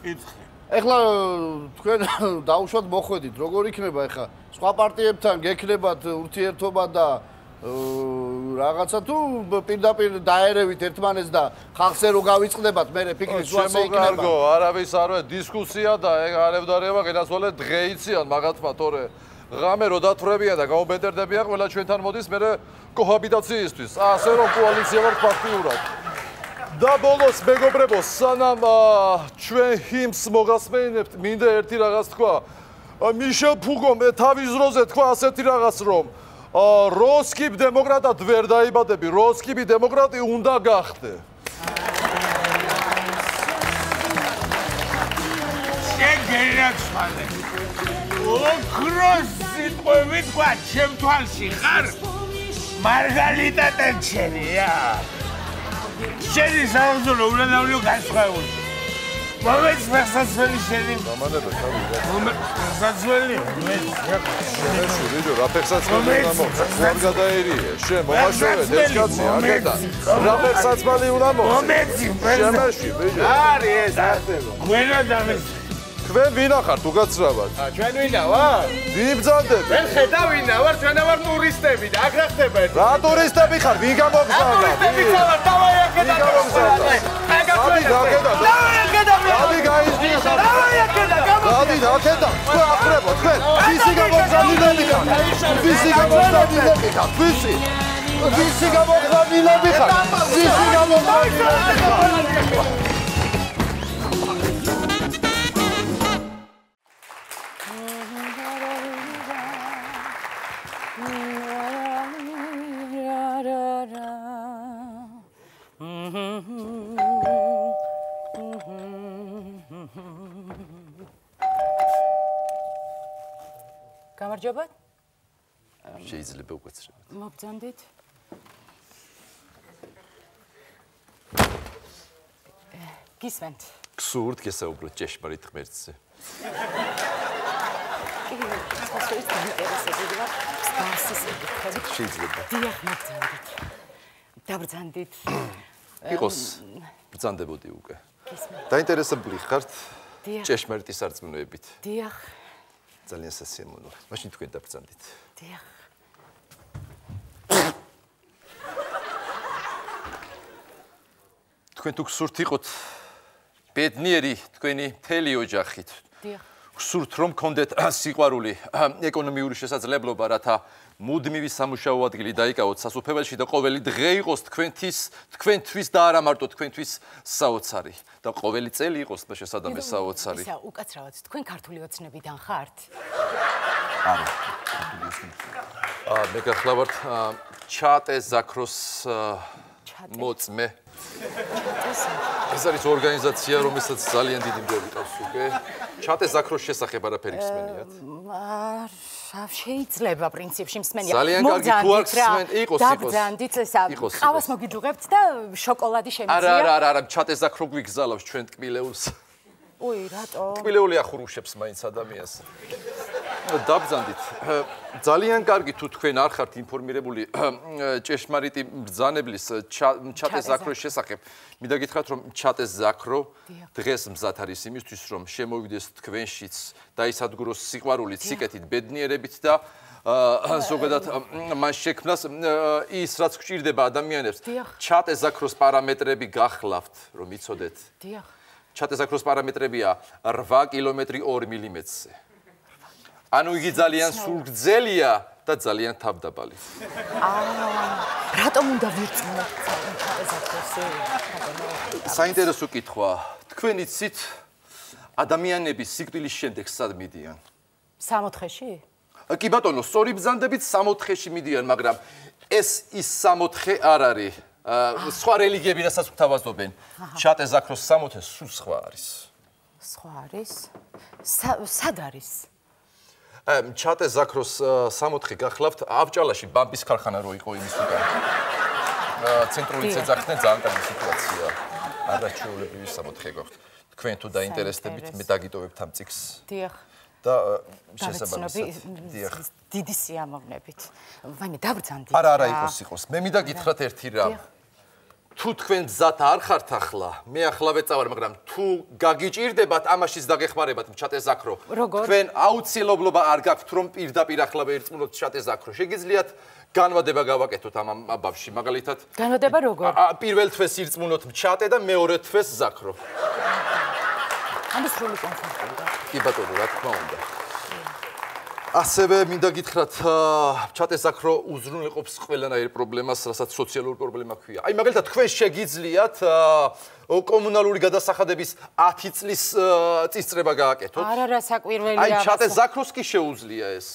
კითხე. ეხლა თქვენ დაუშვათ მოხვედით, როგორ იქნება ეხლა სხვა პარტიებთან გექნებათ ურთიერთობა და რაღაცა თუ პირდაპირ დაერევით ერთმანეს და ხალხზე რო გავიწყდებათ მე ფიქრის ვასე იქნება. შემოგარგო, არავის არ ვე დისკუსია და ეგ არევდარება გენასოლე დღეიციან მაგათმა თორე ღამე რო დათვრებიან და გაუბედერდებიან ყველა ჩვენთან მოდის მე კოჰაბიტაციისთვის. ასე რომ კოალიცია ვარ ფაქტიურად. და ბოლოს მეგობრებო, სანამ ჩვენ ჰიმს მოგასმენებთ, მინდა ერთი რაღაც თქვა. მიშელ ფუგომ თავის ძროზე თქვა ასეთი რაღაც რომ როსკიპ დემოკრატად ვერ დაიბადები, როსკიპი დემოკრატი უნდა გახდე. შეგერაცვალე. ოქროს სიტყვები თქვა ჩემ თვალში ხარ? მარგალიტა ტენჩერია. შენი საერთოდ უნდა დავლიო გასხვეული. მომეც ფეხსაცმელი შენი. გამანებე თავი. მომეც ფეხსაცმელი. მე შენ ვიდეო რა ფეხსაცმელი გამო. ვარ გადაერიე. შენ მომაშოვე დეცკაცი აგედა. რა ფეხსაცმელი უნდა მო. მომეც ფეხსაცმელი. არის ეს არტემო. გვენა დამეს. თქვენ ვინა ხართ უგაცრავად? ა ჩვენ ვინა ვარ? ვიბძანდები? მე ხედა ვინა ვარ? ჩვენ ვარ ტურისტები და აქ რა ხდება? რა ტურისტები ხარ? ვინ გამოგზავნა? ტურისტები ხარ? დავაი აქედა. დადი დაკედა. დავაი აქედა. დადი გაიზდია. დავაი აქედა. დადი დაკედა. თქვენ აფრებო, თქვენ. ვისი გამოგზავნილები ხარ? ვისი გამოგზავნილები ხარ? ვისი? ვისი გამოგზავნილები ხარ? ვისი გამოგზავნილები ხარ? გამარჯობა. შეიძლება უკაცრებოდ. მოგძანდით. გისმენთ. გსურთ გესაუბროთ ჭეშმარიტ ღმერთზე. შეიძლება. დიახ, მოგძანდით. დაბრძანდით. იყოს ბრძანდებოდი უკვე. დაინტერესებული ხართ ჭეშმარიტი სარწმუნოებით? დიახ. ძალიან სასიამოვნო. მაშინ თქვენ დაბრძანდით. დიახ. თქვენ თუ გსურთ იყოთ ბედნიერი თქვენი მთელი ოჯახით. დიახ. გსურთ რომ გქონდეთ სიყვარული, ეკონომიური შესაძლებლობა, რათა მუდმივი სამუშაო ადგილი დაიკავოთ სასუფეველში და ყოველი დღე იყოს თქვენთვის, თქვენთვის და არა მარტო თქვენთვის საოცარი და ყოველი წელი იყოს და შესაძამე საოცარი. ისა უკაცრავად თქვენ ქართული ოცნებიდან ხართ? არა. აა მე გახლავართ ჩატე ზაქროს მოწმე. ეს არის ორგანიზაცია, რომელსაც ძალიან დიდი მდები ყავს უკვე. ჩატე ზაქროს შესახებ არაფერი მსმენიათ? აა შეიძლება პრინციპში მსმენია. ძალიან კარგი თუ არ მსმენ, იყოს იყოს. დაბძანდით ესა. ყავას მოგიძუღებთ და შოკოლადი შემიძლია? არა არა არა არა, ჩატე ზაქრო გვიგზალავს ჩვენ ტკბილეულს. უი, რატო? ტკბილეული ახურუშებს მაინც ადამიანს. დაბზანდით. ძალიან კარგი თუ თქვენ არ ხართ ინფორმირებული ჭეშმარიტი ბრძანებლის ჩატეს ზაქროს შესახებ. მინდა გითხრათ რომ ჩატეს ზაქრო დღეს მზად არის იმისთვის რომ შემოვიდეს თქვენშიც და ისადგუროს სიყვარულით, სიკეთით, ბედნიერებით და ზოგადად მან შექმნას ის რაც გვჭირდება ადამიანებს. ჩატეს ზაქროს პარამეტრები გახლავთ რომ იცოდეთ. დიახ. ჩატეს ზაქროს პარამეტრებია 8 კილომეტრი 2 მმ-ზე. ანუ იგი ძალიან სულგძელია და ძალიან თავდაბალი. აა, რატომ უნდა ვირწმუნოთ ესეთოსე? საინტერესო კითხვა. თქვენ იცით ადამიანები სიკვდილის შემდეგ სად მიდიან? სამოთხეში? კი ბატონო, სწორი ბზანდებით სამოთხეში მიდიან, მაგრამ ეს ის სამოთხე არ არის. სხვა რელიგიები რასაც გვთავაზობენ. ჩატე ზაქროს სამოთხე სულ სხვა არის. სხვა არის? სად არის? ჩატე ზაქროს სამოთხე გახლავთ აბჭალაში ბამბის ქარხანა რო იყო იმის უკან. ცენტრული ცეცხლთან ძალიან კარგი სიტუაცია. არაჩვეულებრივი სამოთხე გვაქვს. თქვენ თუ დაინტერესდებით, მე დაგიტოვებთ ამ წიგს. დიახ. და შესაბამისად. დიახ. დიდი სიამოვნებით. ვაიმე დაბრძანდი. არა, არა იყოს იყოს. მე მინდა გითხრათ ერთი რამ. თუ თქვენ გზად არ ხართ ახლა, მე ახლა ვეწავარ, მაგრამ თუ გაგიჭირდებათ ამაშიც დაგეხმარებათ ჩატეზაქრო, თქვენ აუცილებლობა არ გაქვთ რომ პირდაპირ ახლა ვერწმუნოთ ჩატეზაქრო. შეგიძლიათ განვადება გავაკეთოთ ამ ბავში, მაგალითად. განვადება როგორ? პირველ თვეს ირწმუნოთ ჩატე და მეორე თვეს ზაქრო. ამის სრული კონსულტაცია. კი ბატონო, რა თქმა უნდა. ასევე მინდა გითხრათ, ჩატეს აქ რო უზრუნველყოფს ყველანაირ პრობლემას, რასაც სოციალური პრობლემა ქვია. აი მაგალითად, თქვენ შეგიძლიათ კომუნალური გადასახადების 10 წლის წისწრება გააკეთოთ. არა, რა საკვირველია. აი ჩატეს ზაქროს კი შეუძლია ეს.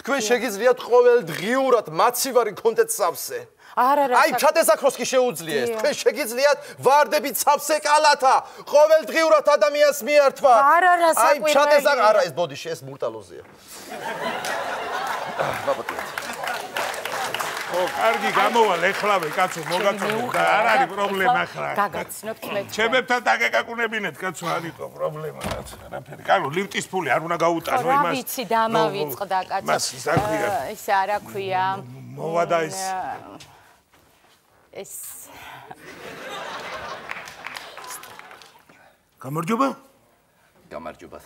თქვენ შეგიძლიათ ყოველ დღიურად მაცივარი კონტენტ სავსე. არა რა აი ჩატესაქროს კი შეუძლია ეს. თქვენ შეგიძლიათ ვარდები ცავსე კალათა. ყოველდღიურად ადამიანს მიართვა. არა რა საკვირველია აი ჩატესაქ არა ეს ბოდიში ეს მურტალოზია ო კარგი გამოვალ ეხლავე კაცო მოგაწოდე და არ არის პრობლემა ახლა გაგაცნობთ მე ჩემებთან დაგეკაკუნებინეთ კაცო არ იყო პრობლემა რაც არაფერი. კარგი ლიფტის ფული არ უნდა გაუტანო იმას რა ვიცი დამავიწყდა კაცო. მას არ ქვია ის არა ქვია მოვადა ის ეს გამარჯობა? გამარჯობა.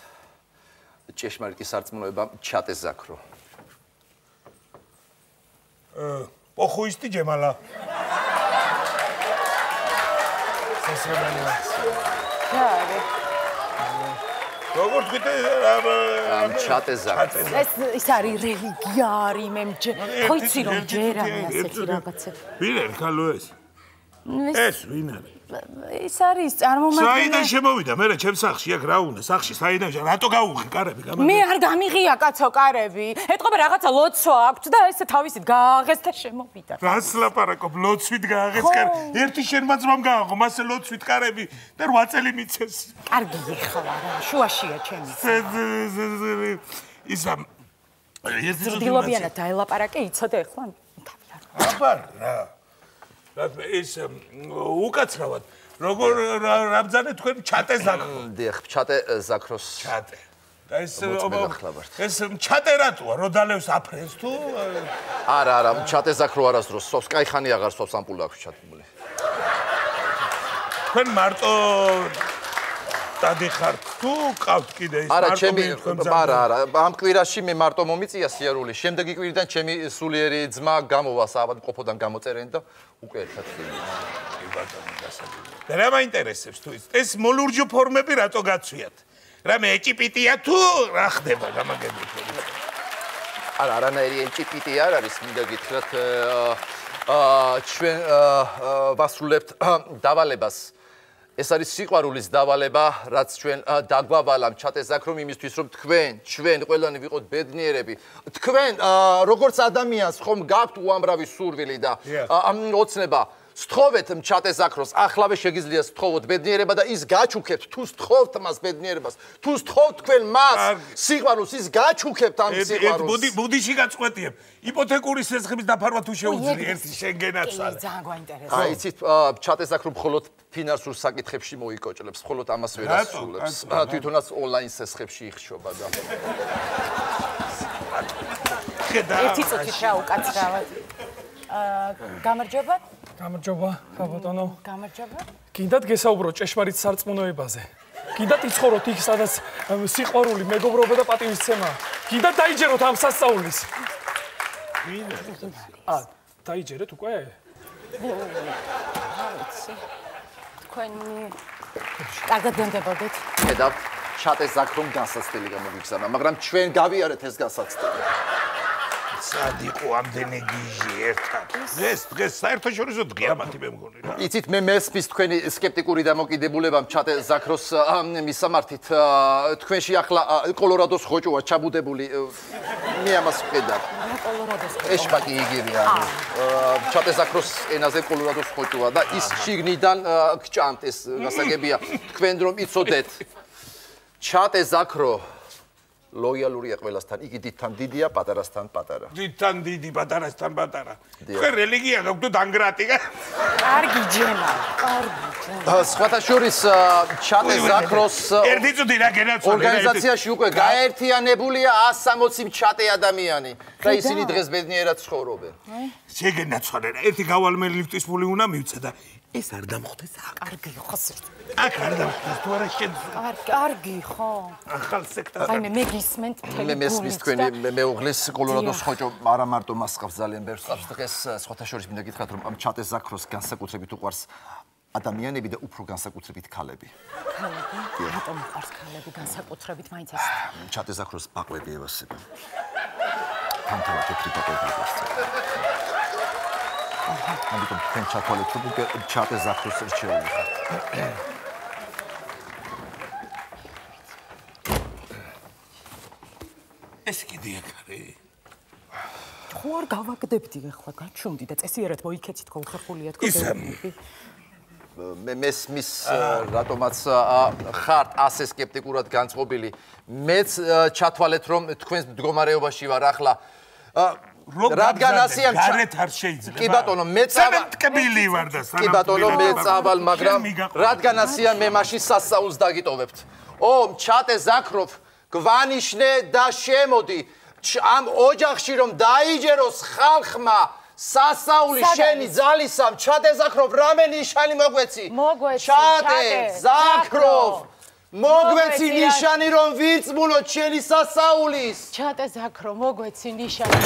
ჭეშმარიტი სარწმუნოება ჩატეს ზაქრო პოხუისტი ჯემალა. სასრებელია რა როგორ თქვით ამ ჩატეს ზაქრო ეს ის არის რელიგია არის მე ხო იცი რომ ჯერ არის ასეთი რაღაცა. ვინ არის ხალო ეს ეს ვინ არის ის არის წარმომადგენელი. საიდან შემოვიდა? მე რა ჩემს სახში აქ რა უნდა? სახში საიდან? რატო გაუღე კარები? მე არ გამიღია კაცო კარები. ეთყობა რაღაცა ლოცვა აქვს და ესე თავისით გააღეს და შემოვიდა. რას ლაპარაკობ? ლოცვით გააღეს კარები. ერთი შენმა ძმამ გააღო, მასე ლოცვით კარები და 8 წელი მიცეს. კარგი ეხლა რა, შუაშია ჩემი. ისა ეს ძრდილობიანად დაელაპარაკე, იცოდე ეხლა? აბა რა. ის უკაცრავად როგორ რამძანე თქვენ ჩატე ზაქრო დიახ ჩატე ზაქროს ჩატე. და ეს ეს ჩატე რატოა რო დალევს აფრენს თუ არა არა ჩატე ზაქრო არასდროს. სვავს кайხანი აღარ სვავს ამპულა აქვს ჩატებული თქვენ მარტო დადიხართ თუ? ყავთ კიდე ის არა ჩემი არა არა. ამ კვირაში მე მარტო მომიწია სიარული. შემდეგი კვირიდან ჩემი სულიერი ძმა გამოვა საავადმყოფოდან გამოწერენ და უკვე ერთად კი ბატონო გასაგები და რა მაინტერესებს თუ ეს მოლურჯო ფორმები რატო გაცვიათ? რამე ეჭიპიტია თუ რა ხდება გამაგებთ არა არანაირი ეჭიპიტი არ არის მინდა გითხრათ აა ჩვენ ვასრულებთ დავალებას ეს არის სიყვარულის დავალება, რაც ჩვენ დაგვავალამ ჩატესაქრომ იმისთვის, რომ თქვენ, ჩვენ ყველანი ვიყოთ ბედნიერები. თქვენ როგორც ადამიანს ხომ გაქვთ უამრავი სურვილი და ოცნება სთხოვეთ ჩატეს აკროს ახლავე შეგიძლია სთხოვოთ ბედნიერება და ის გაჩუქებთ თუ სთხოვთ მას ბედნიერებას თუ სთხოვთ თქვენ მას სიყვარულს ის გაჩუქებთ ამ სიყვარულს. ბუდი ბუდიში გაწყვეტიებ. იპოთეკური სესხების დაფარვა თუ შეუძლია ერთი შენგენაც არა ძალიან გვაინტერესებს აი იცით ჩატეს აკრო მხოლოდ ფინანსურ საკითხებში მოიკოჭლებს მხოლოდ ამას ვერ ასრულებს თვითონაც ონლაინ სესხებში იხშობა და ერთი წუთით რა უკაცრავად. აა გამარჯობა, გამარჯობა, ხაბატონო. გამარჯობა. კიდათ გესაუბროთ ჭეშმარიტ სარწმუნოებაზე. კიდათ იცხოვროთ იქ, სადაც სიყვარული, მეგობრობა და პატივისცემა. კიდათ დაიჯეროთ ამ სასწაულის. ა, დაიჯერეთ უკვე? თქვენი კარგად გენდებოდეთ. ხედავ ჩატეს ზაქრომ განსაცდელი გამოგიგზავნა, მაგრამ ჩვენ გავიარეთ ეს განსაცდელი. სად იყო ამდენი გიჟი ერთად? ეს დღეს საერთაშორისო დღეა მათი მე მგონი რა. იცით მე მესმის თქვენი სკეპტიკური დამოკიდებულება ჩატე ზაქროს მისამართით თქვენში ახლა კოლორადოს ხოჭოა ჩაბუდებული მე ამას ვხედავ. რა კოლორადოს ეშპაკი იგივეა. ჩატე ზაქროს ენაზე კოლორადოს ხოჭოა და ის შიგნიდან გჭამთ ეს გასაგებია თქვენ რომ იცოდეთ. ჩატე ზაქრო ლოიალურია ყველასთან. იგი დიდთან დიდია, პატარასთან პატარა. დიდთან დიდი, პატარასთან პატარა. თქვენ რელიგია გაგვდო დანგრატიკა? კარგი ჯემა, კარგი ჯემა. სხვათა შორის ჩატე ზაქროს ერთი წუთი რა გენაცვალე? ორგანიზაციაში უკვე გაერთიანებულია 160 ჩატე ადამიანი და ისინი დღეს ბედნიერად ცხოვრობენ. შეგენაცვალე რა. ერთი გავალმელი ლიფტის ფული უნდა მივცე და ეს არ დამხვდეს აქ. კარგი ხო აქ არ დამხვდეს თუ არა შენ კარგი, კარგი ხო? ახალ სექტორს. აი მე მეგისმენთ მე მესმის თქვენი მე- მეუღლის კოლორადოს ხოჭო არა მარტო მას ყავს ძალიან ბევრს ყავს დღეს სხვათა შორის მინდა გითხრათ რომ ამ ჩატეს ზაქროს განსაკუთრებით უყვარს ადამიანები და უფრო განსაკუთრებით ქალები. ქალები? რატომ მყავს ქალები განსაკუთრებით მაინც ეს? ჩატეს ზაქროს ბაყვები ევასებენ. თანთავა თეთრი ბაყვები ევასებენ. ამიტომ თქვენ ჩათვალეთ თუ ჩატეს ზახთოს რჩეული ხარ. ეს კიდე აკარე. ხო არ გავაგდებდი ახლა გაჩუმდი და წესიერად მოიქეცი თქო უხერხულია თქო. ის მე მესმის რატომაც ხართ ასე скеპტიკურად განწყობილი მეც ჩათვალეთ რომ თქვენს მდგომარეობაში ვარ ახლა რადგან ასეა მჩა- გარეთ არ შეიძლება. კი ბატონო მე წავალ ტკბილი ვარ და სანამ კი ბატონო მე წავალ მაგრამ რადგან ასეა მე მაშინ სასწაულს დაგიტოვებთ. ო ჩატე ზაქროფ გვანიშნე და შემოდი. ამ ოჯახში რომ დაიჯეროს ხალხმა სასაული შენი ძალისამ ჩატე ზაქროფ რამე ნიშანი მოგვეცი? ჩატე, ზაქროფ მოგვეცი ნიშანი რომ ვირწმუნოთ შენი სასაულის ჩატე ზაქრო მოგვეცი ნიშანი.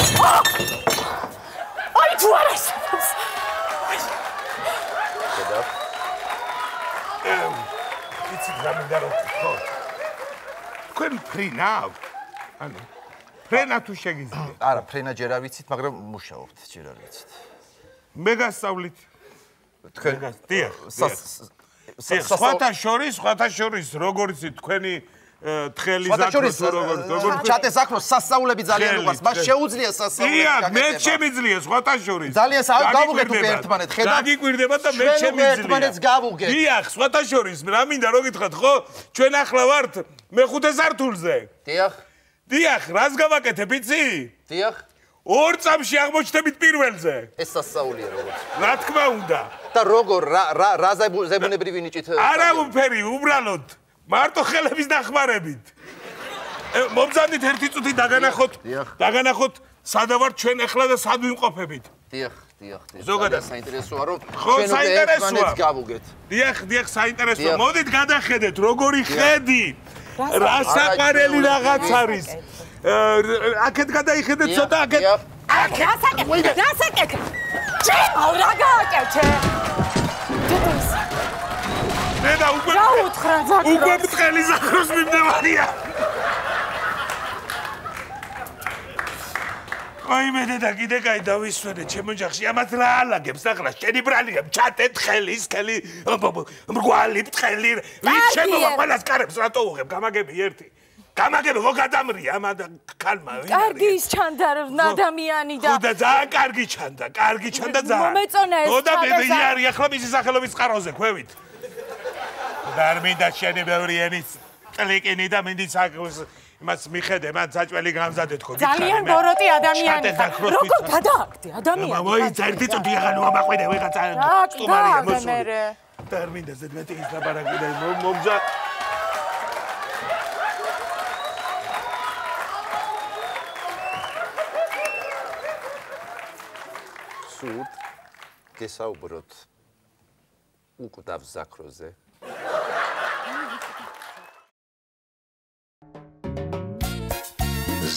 აი თუ არ არსებობს. იცით რა მინდა რომ ხო თქვენ აქვთ? ანუ ფრენა თუ შეგიძლიათ არა ფრენა ჯერ არ ვიცით მაგრამ მუშაობთ ჯერ არ ვიცით მე გასწავლით თქვენ გას დიახ სხვათა შორის სხვათა შორის როგორც თქვენი э, თხელი სხვათა ზაქრო შორის თუ როგორ როგორ ჩატე ზაქროს სასწაულები ძალიან უყვარს მას შეუძლია სასწაულები მე შემიძლია სხვათა შორის. ძალიან გავუგეთ უკვე ერთმანეთ, ხედავ? დაგიკვირდებათ და მე შემიძლია. ერთმანეთს გავუგეთ. დიახ, სხვათა შორის, რა მინდა რო გითხრათ, ხო? ჩვენ ახლა ვართ მეხუთე სართულზე. დიახ დიახ, რას გავაკეთებ, იცი? დიახ ორ წამში აღმოჩნდებით პირველზე. ეს სასწაულია როგორც რა თქმა უნდა. და როგორ რა რა რა ზებუ- ზებუნებრივი ნიჭით არაფერი, უბრალოდ მარტო ხელების დახმარებით. მომძანდით ერთი წუთი დაგანახოთ. დაგანახოთ სადა ვართ ჩვენ ახლა და სად ვიმყოფებით. დიახ დიახ დიახ ზოგადად. საინტერესოა რომ ჩვენ ერთმანეთს გავუგეთ დიახ, დიახ, საინტერესოა. მოდით გადახედეთ, როგორი ხედი. რა საყარელი არა, რაღაც არის. აქეთ გადაიხედეთ დიახ, ცოტა აქეთ. აქ რასაკეთე? რასაკეთე? ჩემო რა გააკეთე? დედას მე და უკვე რა უთხრა ზაქრო? უკვე მწყელი ზაქროს მიმდევარია. აი მე და კიდე კაი დავისვენე ჩემო ოჯახში ამათ რა ალაგებს ახლა შენი ბრალია ჩატეთ ხელი სკელი მრგვალი ბრალი ვით შემოვა ყველას კარებს რატო უღებ გამაგები ერთი გამაგები ხო გადამრია ამა და კალმა ვინ კარგი არის? ის ჩანდა ადამიანი და ხო და ძალიან კარგი ჩანდა კარგი ჩანდა ძალიან მომეწონა ეს ხო და მე იანი ახლა მისი სახელობის წყაროზე ქვევით და არ მინდა შენი ბევრი ენის კლიკინი და მინდი საკუს იმას მიხედე მან საჭველი გამზადეთ ხო ძალიან ბოროტი ადამიანი როგორ გადააგდე ადამიანი? მოიცა ერთი წუთი აღარ მომაყვიდე ვიღაცა რა სტუმარია გაგე მოსული მერე? და არ მინდა ზედმეტი ის ლაპარაკი და მომ- სურთ გესაუბროთ უკვდავ ზაქროზე.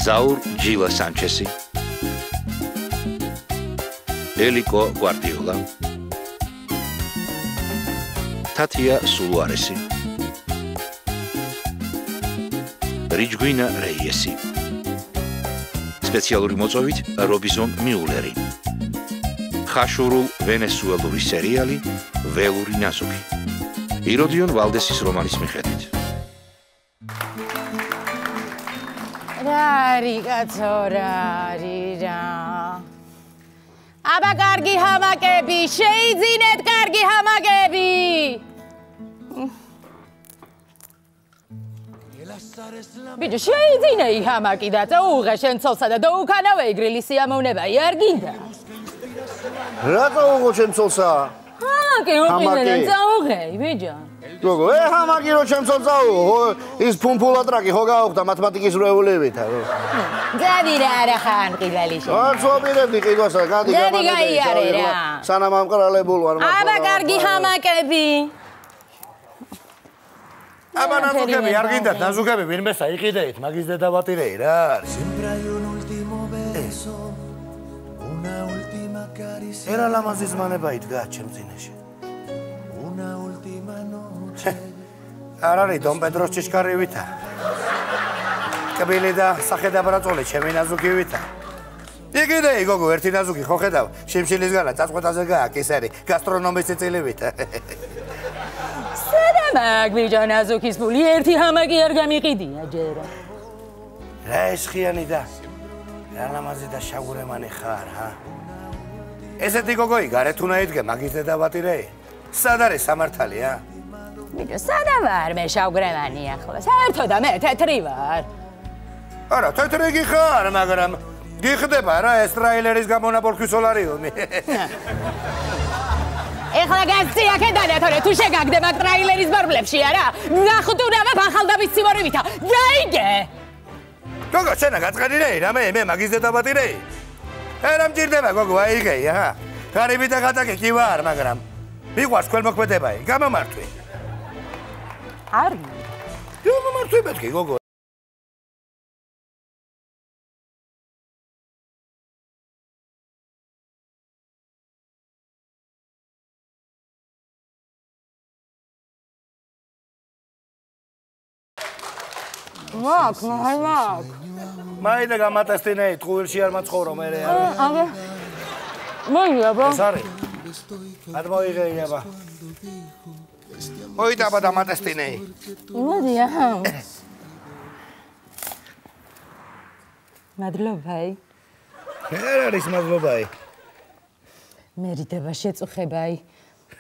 ზაურ ჯილა სანჩესი. ელიკო გვარდიოლა. თათია სულუარესი. რიჯგვინა რეიესი. სპეციალური მოწვევით რობიზონ მიულერი ხაშურულ ვენესუელური სერიალი ველური ნაზუკი იროდიონ ვალდესის რომანის მიხედვით. რარი კაცო რარი რა? აბა კარგი ჰამაკები შეიძინეთ კარგი ჰამაკები! ბიჭო შეიძინე იჰამაკი და წაუღე შენ ცოლსა და დაუქანავე იგრილი სიამოვნება იარ გინდა რა წაუღო შენ ცოლსა? ჰამაკი უყინე წაუღე ბიჭო გოგო ე ჰამაკი რო შენ ცოლ წაუღო ის ფუმფულა ტრაკი ხო გაუხდა მათემატიკის რევოლებით რა გადი რა რა ხან ყილალი შენ? აა ცობირებდი ყიდვასა გადი გამაგდე სანამ ამყრალებულ ვარ აბა კარგი ჰამაკები. აბა ნაზუკები არ გინდა ნაზუკები. ვინმესა იყიდეით მაგის დედავატირეი რა არის ერა ლამაზის მანება იდგა ჩემ წინაშე არ არის დონ პედროს ჭიშკარივითა კბილი და სახედაბრაწოლი ჩემი ნაზუკივითა იყიდეი გოგო ერთი ნაზუკი ხო ხედავ? შიმშილისგანა წაწყვეტაზე გააკ ის არის გასტრონომის წილივითა მაგ ბიჭო ნაზუქის ფული ერთი ჰამაკი არ გამიყიდია ჯერა. რა ესხიანი და რა ლამაზი და შაგურემანი ხარ ჰა ესეთი გოგოი გარეთ უნდა იდგე მაგის დედავატირე სად არის სამართალი ა ბიჭო სადა ვარ მე შაგურემანი ახლა? საერთოდ და მე თეთრი ვარ არა თეთრი გიხარ მაგრამ გიხდება რა ეს ტრაილერის გამონაბოლქვის სოლარიუმი. ეხლა გასწია ქედანა თორე თუ შეგაგდება ტრაილერის ბარბლებში არა? ნახტურავა ბახალდაბის სიმორივითა გაიგე გოგო შენა გაწყენილე რამე მე მაგის დედაბატირე ერა მჭირდება გოგო აიგე აჰა. გარიბი და გადაკი კი ვარ მაგრამ მიყვარს ქველმოქმედებაი გამომართვი არ გამომართვი მეთქი გოგო მაქ, მაი მაქ. მაი და გამატესტინე, თყუილში არ მაცხოვრო მე რა. აბა. მოი აბა. ეს არის. არ მოიღე აბა. მოი და აბა დამატესტინე. მოდი აჰა. მადლობაი. არ არის მადლობაი. მერიდება შეწუხებაი.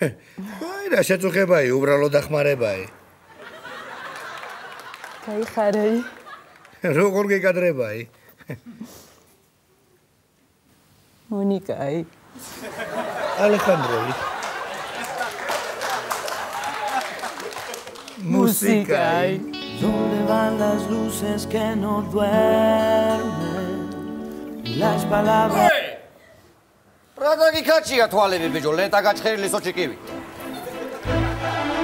აი რა შეწუხებაი, უბრალოდ ახმარებაი. გაიხარები. როგორ გეკადრებაი? მონიკაი. ალეხანდროი. მუსიკაი. Donde van las luces que no duermen? Las palabras რადგან იქაჩია თვალები ბიჭო, ლენტა გაჭხერილი სოჩიკივი.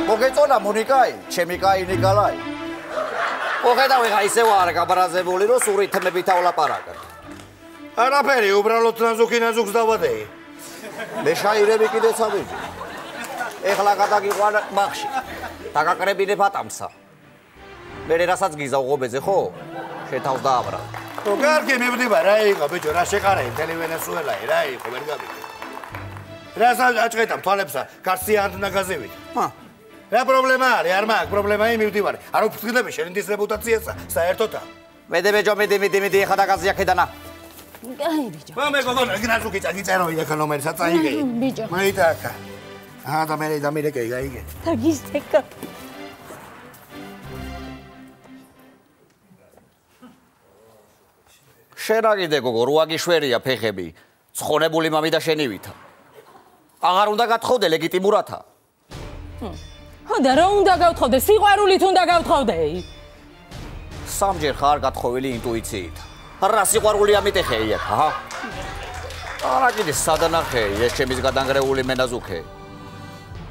მოგეწონა მონიკაი, ჩემი კაი ნიკოლაი. ოღედავ ეხა ისე ვარ გაბარაზებული რომ სური თემებით ავლაპარაკებ. არაფერი, უბრალოდ ნაზუკი ნაზუკს დავადეი. მე შაირები კიდე ცაბიჯი. ეხლა გადაგიყვან ბახში. დაგაკრებინე ბატამსა. მე რასაც გიზავ ღობეზე ხო? შეთავს დააბრა. ნუ კარგი მივდივარ, რა იყო ბიჭო, რა შეყარე მთელი ვენესუელაი, რა იყო, ვერ გავიგე. რასაც აჭყეთამ თვალებსა, გარსია ანტნაგაზევით. ჰა რა პრობლემა არის? არ მაქვს პრობლემაი, მივდივარ. არ უფრთხილები შენდის რეპუტაციასა, საერთოთა. მედე მეჯო, მედე მედე მედე ეხა დაგაზია ქედანა. გაი ბიჭო. მე მეგონა, გნაზუკი წაგიწერო იქა ნომერი საწაიგე. ბიჭო. მაიტა აქა. აა და მე და მე რეკე გაიგე. დაგისტეკა. შერაგიდე გოგო, როაგიშვერია ფეხები. ცხონებული მამი და შენივითა. აღარ უნდა გათხოვდე ლეგიტიმურათა. ჰმ. ხოდა რა უნდა გავთხოვდე? სიყვარულით უნდა გავთხოვდე. სამჯერ ხარ გათხოვილი ინტუიციით. რა სიყვარული ამით ეხეია, აჰა. არა კიდე სადანახე, ეს ჩემის გადანგრეული მენაზუქე.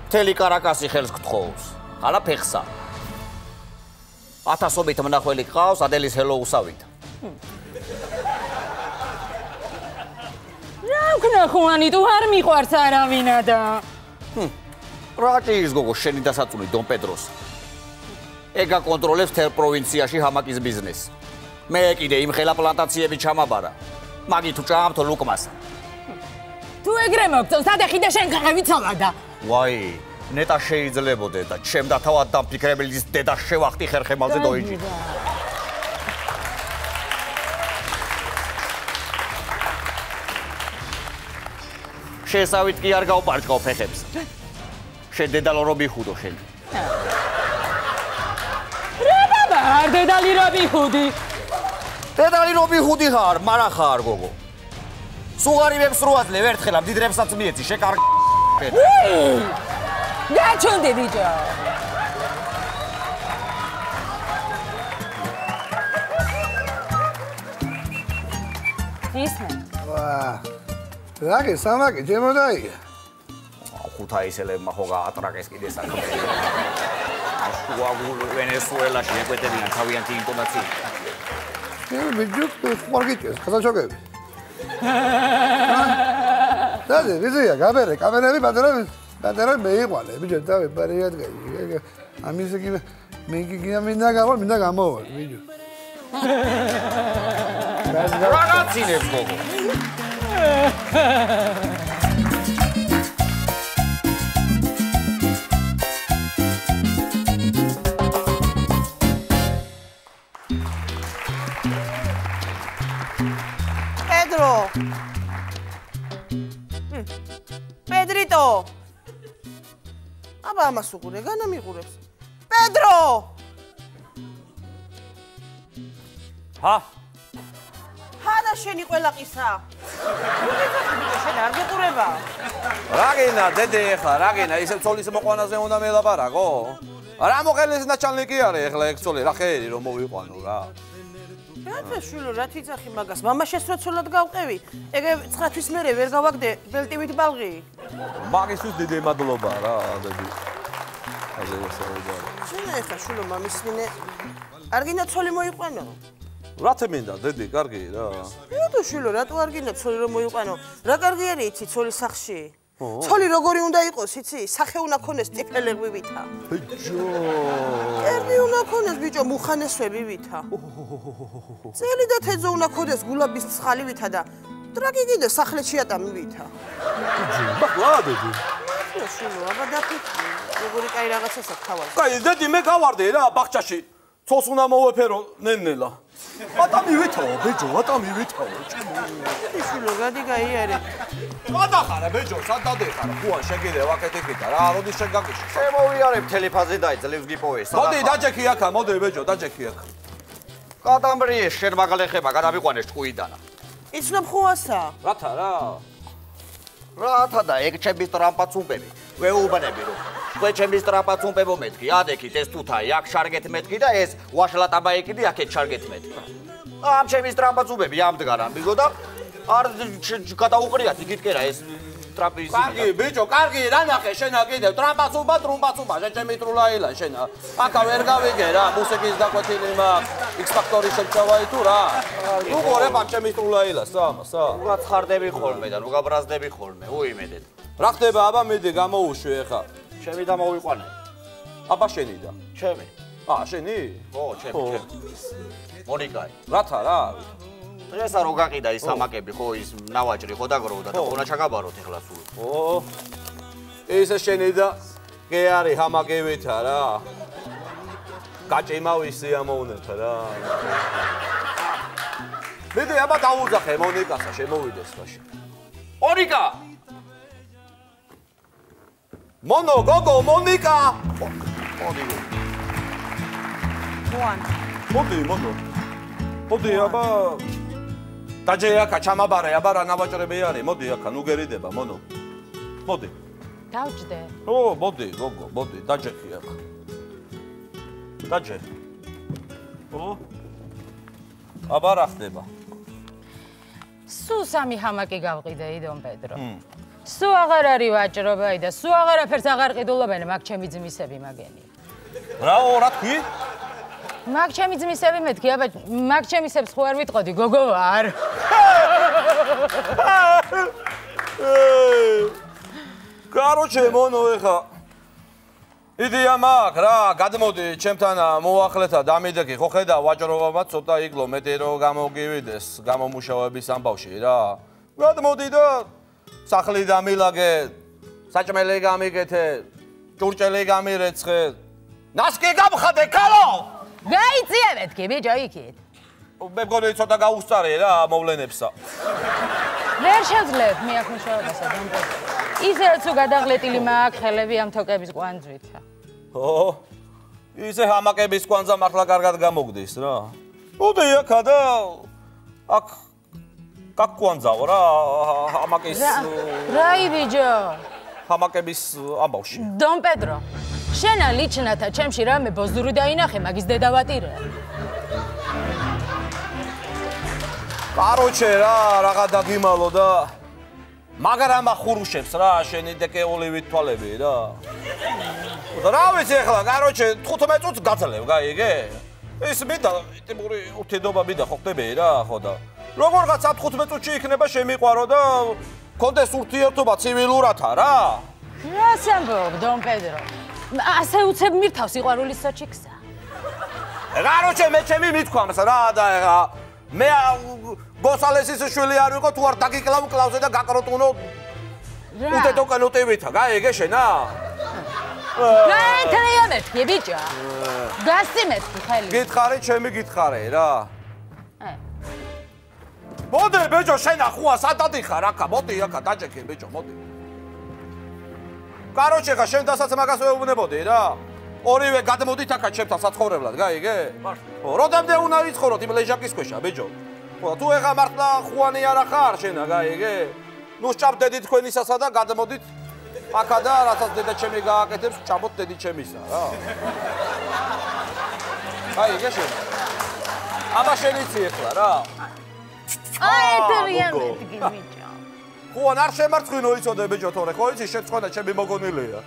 მთელი караკასი ხელს გთხოვს. არა ფეხსა. ათასობით მნახველი გყავს ადელის ჰელოუსავით. რა ვქნა ხუანი თუ არ მიყვარს არავინა და. ჰმ ჭირს გოგო შენი დასაწუნი დონ პედროს. ეგა კონტროლებს თელ პროვინციაში ჰამაკის ბიზნესს მე კიდე იმ ხელა პლანტაციები ჩამაბარა. მაგი თუ ჭამთო ლუკმას. თუ ეგრე მოგწონს ადახი და შენ გაყევი ცოლა და ვაი ნეტა შეიძლებოდა და ჩემ და თავად დამფიქრებელის დედა შევახტი ხერხემალზე დოიჯი შესავით კი არ გავპარჭყო ფეხებს შენ დედალო რო მიხუდო შენ? რა ბაბა არ დედალი რო მიხუდი დედალი რო მიხუდი ხარ მარა ხარ გოგო. სუღარივებს რო აძლევ ერთხელ ამ დიდრებსაც მიეცი შეკარ გაჩონდი ბიჭო. ისმე ვა. რაგე სამაკე ჩემო ქუთაისელებმა ხო გაატრაკეს კიდე საქმე. აშუაგულ ვენესუელაში ეკვეტერიან თავიანთი ინტონაციით. მე ვიჯობ სპორგიჭეს, ხაზაჩოგები. დადი, ვიზია, გამერე, კამერები ბატონო, ბატონო მეიყვანე, ბიჭო, და ვებარი ადგილი. ამის იგი მე იგი მინდა გავალ, მინდა გამოვალ, ბიჭო. რაღაცინებს გოგო. აბა ამას უყურე განა მიყურებს პედრო! ჰა? ჰა და შენი ყველა ყისა შენ არ მიყურება რაგინა დედე ხა რაგინა ისე ცოლის მოყვანაზე უნდა მელაპარაკო. რა მოყელის ნაჩალნიკი არის ეხლა ეგ ცოლი რა ხერი რომ მოვიყვანო რა რა შულო რა თიძახი მაგას? მამა შესროცულად გავყევი? ეგე 9 თვის მერე ვერ გავაგდე ბელტივით ბალღი. მაგისთვის დიდი მადლობა რა დედი ასე ვასაუბარ შენ ეხა შულო მამის მინე. არ გინდა ცოლი მოიყვანო? რა თემინდა დედი კარგი რა. რა შულო რატო არ გინდა ცოლი რომ მოიყვანო? რა კარგი არის იცი ცოლის სახში ცოლი როგორი უნდა იყოს, იცი? სახე უნდა ქონდეს ტიფელებივითა. ბიჭო. ერნი უნდა ქონდეს ბიჭო მუხანესები ვითა. წელი და თეძო უნდა ქონდეს გულაბის ცხალივითა და ტრაკი კიდე სახლე შეატამივითა. ბიჭო, ბაყლადები. შულო, აბა დაფიქრი. როგორი კაი რაღაცასაც თავაზე. კაი, დედი მე გავარდე რა ბახჩაში. ცოლს უნდა მოვეფერო ნენელა. ატამი ვითო, ბიჭო, ატამი ვითო. შულო, გადი გაიარე. გადახარა ბეჯო, სად დადეხარა? ხუან შეგიდე ვაკეთებითა რა, როდის შეგაგიში? შემოვიარებ მთელი ფაზი დაი ძლივს გიპოვეს. მოდი დაჯექი აქა, მოდი ბეჯო, დაჯექი აქა. კატამბრიე შენ მაგალეხება გადავიყვანე ჭკუიდანა. იცნობ ხუასა? რათა რა? რათა და ეგ ჩემი ტრამპაცუმპები. ვეუბნები რომ თქვენ ჩემი ტრამპაცუმპებო მეთქი, ადექით ეს თუთაი, აქ შარგეთ მეთქი და ეს ვაშლატაბა ეკიდი, აქეთ შარგეთ მეთქი. ამ ჩემი ტრამპაცუმპები ამდგარან ბიგო და არ გადაუყრიათ იგით კერა ეს ტრაპეზი. კარგი, ბიჭო, კარგი, რა ნახე შენა კიდევ ტრამპაცუბა, ტრუმპაცუბა, შეჭემი ტრულაილა შენა. აკა ვერ გავიგე რა, მუსიკის დაკვეთილი მაქვს. X ფაქტორი შეჭავაი თუ რა? უყურებ ამ ჩემი ტრულაილა, სამა, სა. უგაცხარდები ხოლმე და უგაბრაზდები ხოლმე, უიმედეთ. რა ხდება აბა მედი გამოუშვი ახლა? ჩემი და მოვიყვანე. აბა შენი და? ჩემი. აა, შენი? ო, ჩემი, ჩემი. მონიკაი. რათა რა? დღესა რო გაყიდა ის სამაკები ხო ის ნავაჭრი ხო დაგროვდა და ხონა ჩაგაბაროთ ეხლა სულ. ო. ეს შენი და გე არის ჰამაკებითა რა. გაჭიმავი სიამოვნეთ რა. მედი აბა დაუძახე მონიკასა შემოვიდეს ხაში. მონიკა! მონო გოგო მონიკა! მოდი. ხუან. მოდი მონო. მოდი აბა დაჯე აქა ჩამაბარე აბა რა ნავაჭრები არის მოდი აქა ნუ გერიდება მონო მოდი დავჯდე ო მოდი გოგო მოდი დაჯეხი აქა დაჯე ო აბა რა ხდება სულ სამი ჰამაკი გავყიდე იდონ პედრო. სულ აღარ არის ვაჭრობაი და სულ აღარაფერს აღარ ყიდულობენ მაგ ჩემი ძმისები მაგენი. რაო, რა თქვი? მაგ ჩემი ძმისები მეთქი, აბა მაგ ჩემისებს ხო არ ვიტყოდი, გოგო არ. კაროჩე მონო ეხა იდეა მაქვს რა, გადმოდი ჩემთან მოახლეთა დამიდეკი, ხო ხედა ვაჭრობამა ცოტა იგლო მეტი რო გამოგივიდეს გამომუშავების ამბავში რა. გადმოდი და სახლი დამილაგე, საჭმელი გამიგეთე, ჭურჭელი გამირეცხე. ნასკი გამხადე კალო! გაიწია მეთქი ბიჭო იქით. მე მგონი ცოტა გაუსწარე რა მოვლენებსა. ვერ შეძლებ მე აქ მუშაობასა დამპო. ისე რაც თუ გადაღლეტილი მაქვს ხელები ამ თოკების კვანძვითა. ო ისე ჰამაკების კვანძა მართლა კარგად გამოგდის რა. მოდი აქა და აქ კაკ კვანძაო რა ჰამაკის რაი ბიჭო? ჰამაკების ამბავში. დონ პედრო. შენა ლიჩნათა ჩემში რამე ბოზდური დაინახე მაგის დედავატირე. კაროჩე რა რაღა დაგიმალო და მაგრამ ახურუშებს რა შენი დეკეოლივით თვალები რა. და რა ვიცი ახლა კაროჩე 15 წუთს გაძლევ გაიგე? ის მინდა ტიპური ურთიერთობა მინდა ხო ხტები რა ხო და როგორღაც 15 წუთში იქნება შემიყვარო და კონდეს ურთიერთობა ცივილურათა რა. რა სამბობ დონ პედრო? ასე უცებ მირთავს სიყვარულის საჩიქსა. კაროჩე მე ჩემი მithქვამს რა და ეხა მე გოსალესის შვილი არ ვიყო თუ არ დაგიკლავ კლავზე და გაკროტუნო უტეტო კანოტევითა გაიგე შენა გაეთრია მეთქი ბიჭო? გასცი მეთქი ხელი. გითხარი ჩემი გითხარე რა მოდი ბიჭო შენა ხუა სადადი ხარ აკა მოდი აკა დაჭექე ბიჭო მოდი კაროჩე ხა შენ დასაც მაგას ვეუბნებოდი რა ორივე გადმოდით აქა ჩემთან საცხოვრებლად, გაიგე? ხო, როდემდე უნდა ვიცხოვროთ იმ ლეჟაკის ქვეშა, ბიჭო? ხო, თუ ეხა მართლა ხუანი არა ხარ შენა, გაიგე? ნუ სჭამდედი თქვენისასა და გადმოდით აქა და რასაც დედა ჩემი გააკეთებს, ჩამოთ დედი ჩემისა, რა. გაიგე შენ? აბა შენიცი ეხლა რა. აი, ტერიანეთი გიბიჭო. ხო, არ შემარცხინო იცოდე ბიჭო თორე, ხო იცი და ჩემი მოგონილია.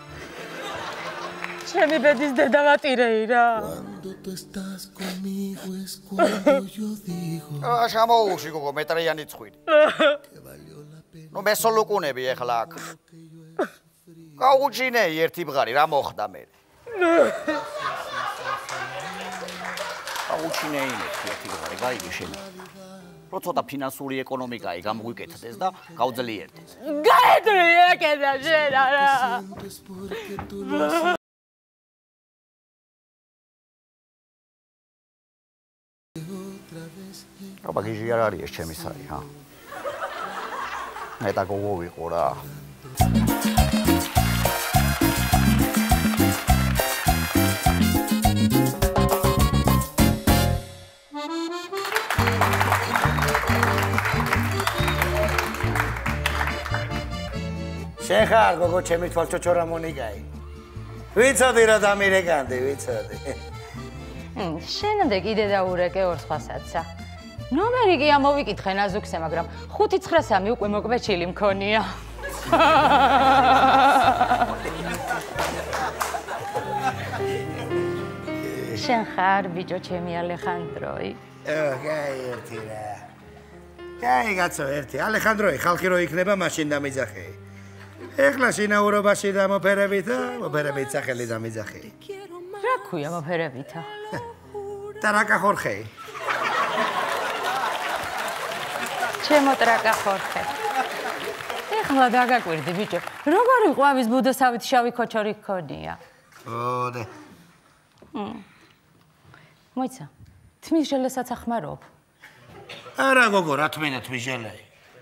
ჩემი ბედის დედავატირეი რა. აა შემოუში გოგო მეტრიანი წვირი. ნუ მესოლუკუნები ეხლა აქ. გაუჩინე ერთი ბღარი რა მოხდა მე. გაუჩინე ინე ერთი ბღარი გაიგე შენ. ცოტა ფინანსური ეკონომიკაი გამოგვიკეთდეს და გავძლიერდეს. გაედრიეკედა შენ არა. აბა გიჟი არ არის ეს ჩემი სარი, ჰა. მე და გოგო ვიყო რა. შენ ხარ გოგო ჩემი თვალჩოჩო რა მონიკაი. ვიცოდი რა დამირეკანდი, ვიცოდი. შენამდე კიდე დაურეკე ორ სხვასაცა. ნომერი კი ამოვიკითხე ნაზუქზე, მაგრამ 593 უკვე მოკვეჩილი მქონია. შენ ხარ ბიჭო ჩემი ალეხანდროი? ო, გაი ერთი რა. გაი გაცო ერთი. ალეხანდროი ხალხი რო იქნება მაშინ დამიძახე. ეხლა შინაურობაში და მოფერებით სახელი დამიძახე. რა ქვია მოფერებითა? ტრაკა ხორხე. ჩემო ტრაკა ხორხე. ეხლა დაგაკვირდი ბიჭო. როგორი ყვავის ბუდესავით შავი ქოჩორი ქონია? ოდე. მოიცა. თმის ჟელესაც ახმარობ. არა გოგო, რა თმინა თმის ჟელე?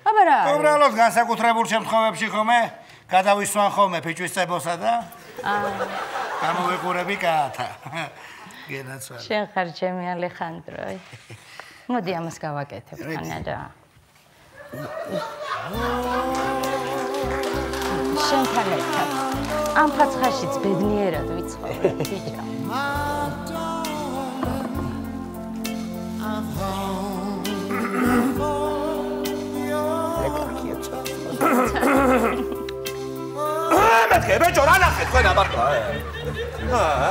აბა რა? უბრალოდ განსაკუთრებულ შემთხვევებში ხომე გადავისვან ხოლმე ფიჭვის წებოსა და აა გამოვიყურები კათა. გენაცვალ. შენ ხარ ჩემი ალეხანდროი. მოდი ამას გავაკეთებ ხანა და შენ ერთად ამ ფაცხაშიც ბედნიერად ვიცხოვრე ბიჭო. მეთქე, ბეჭო, რა ნახე თქვენ აბარტო? აა.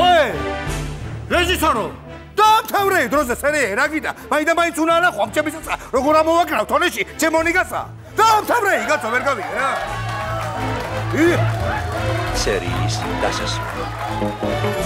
ой! რეჟისორო! დაამთავრე დროზე სერიე, რა გიდა? მაინდა მაინც უნდა ნახო ამჩებისაც როგორ ამოვაკრავ თონეში, ჩემონიგასა. დაამთავრე, იგაცო ვერ გავიგე რა. ი სერიის დასასრული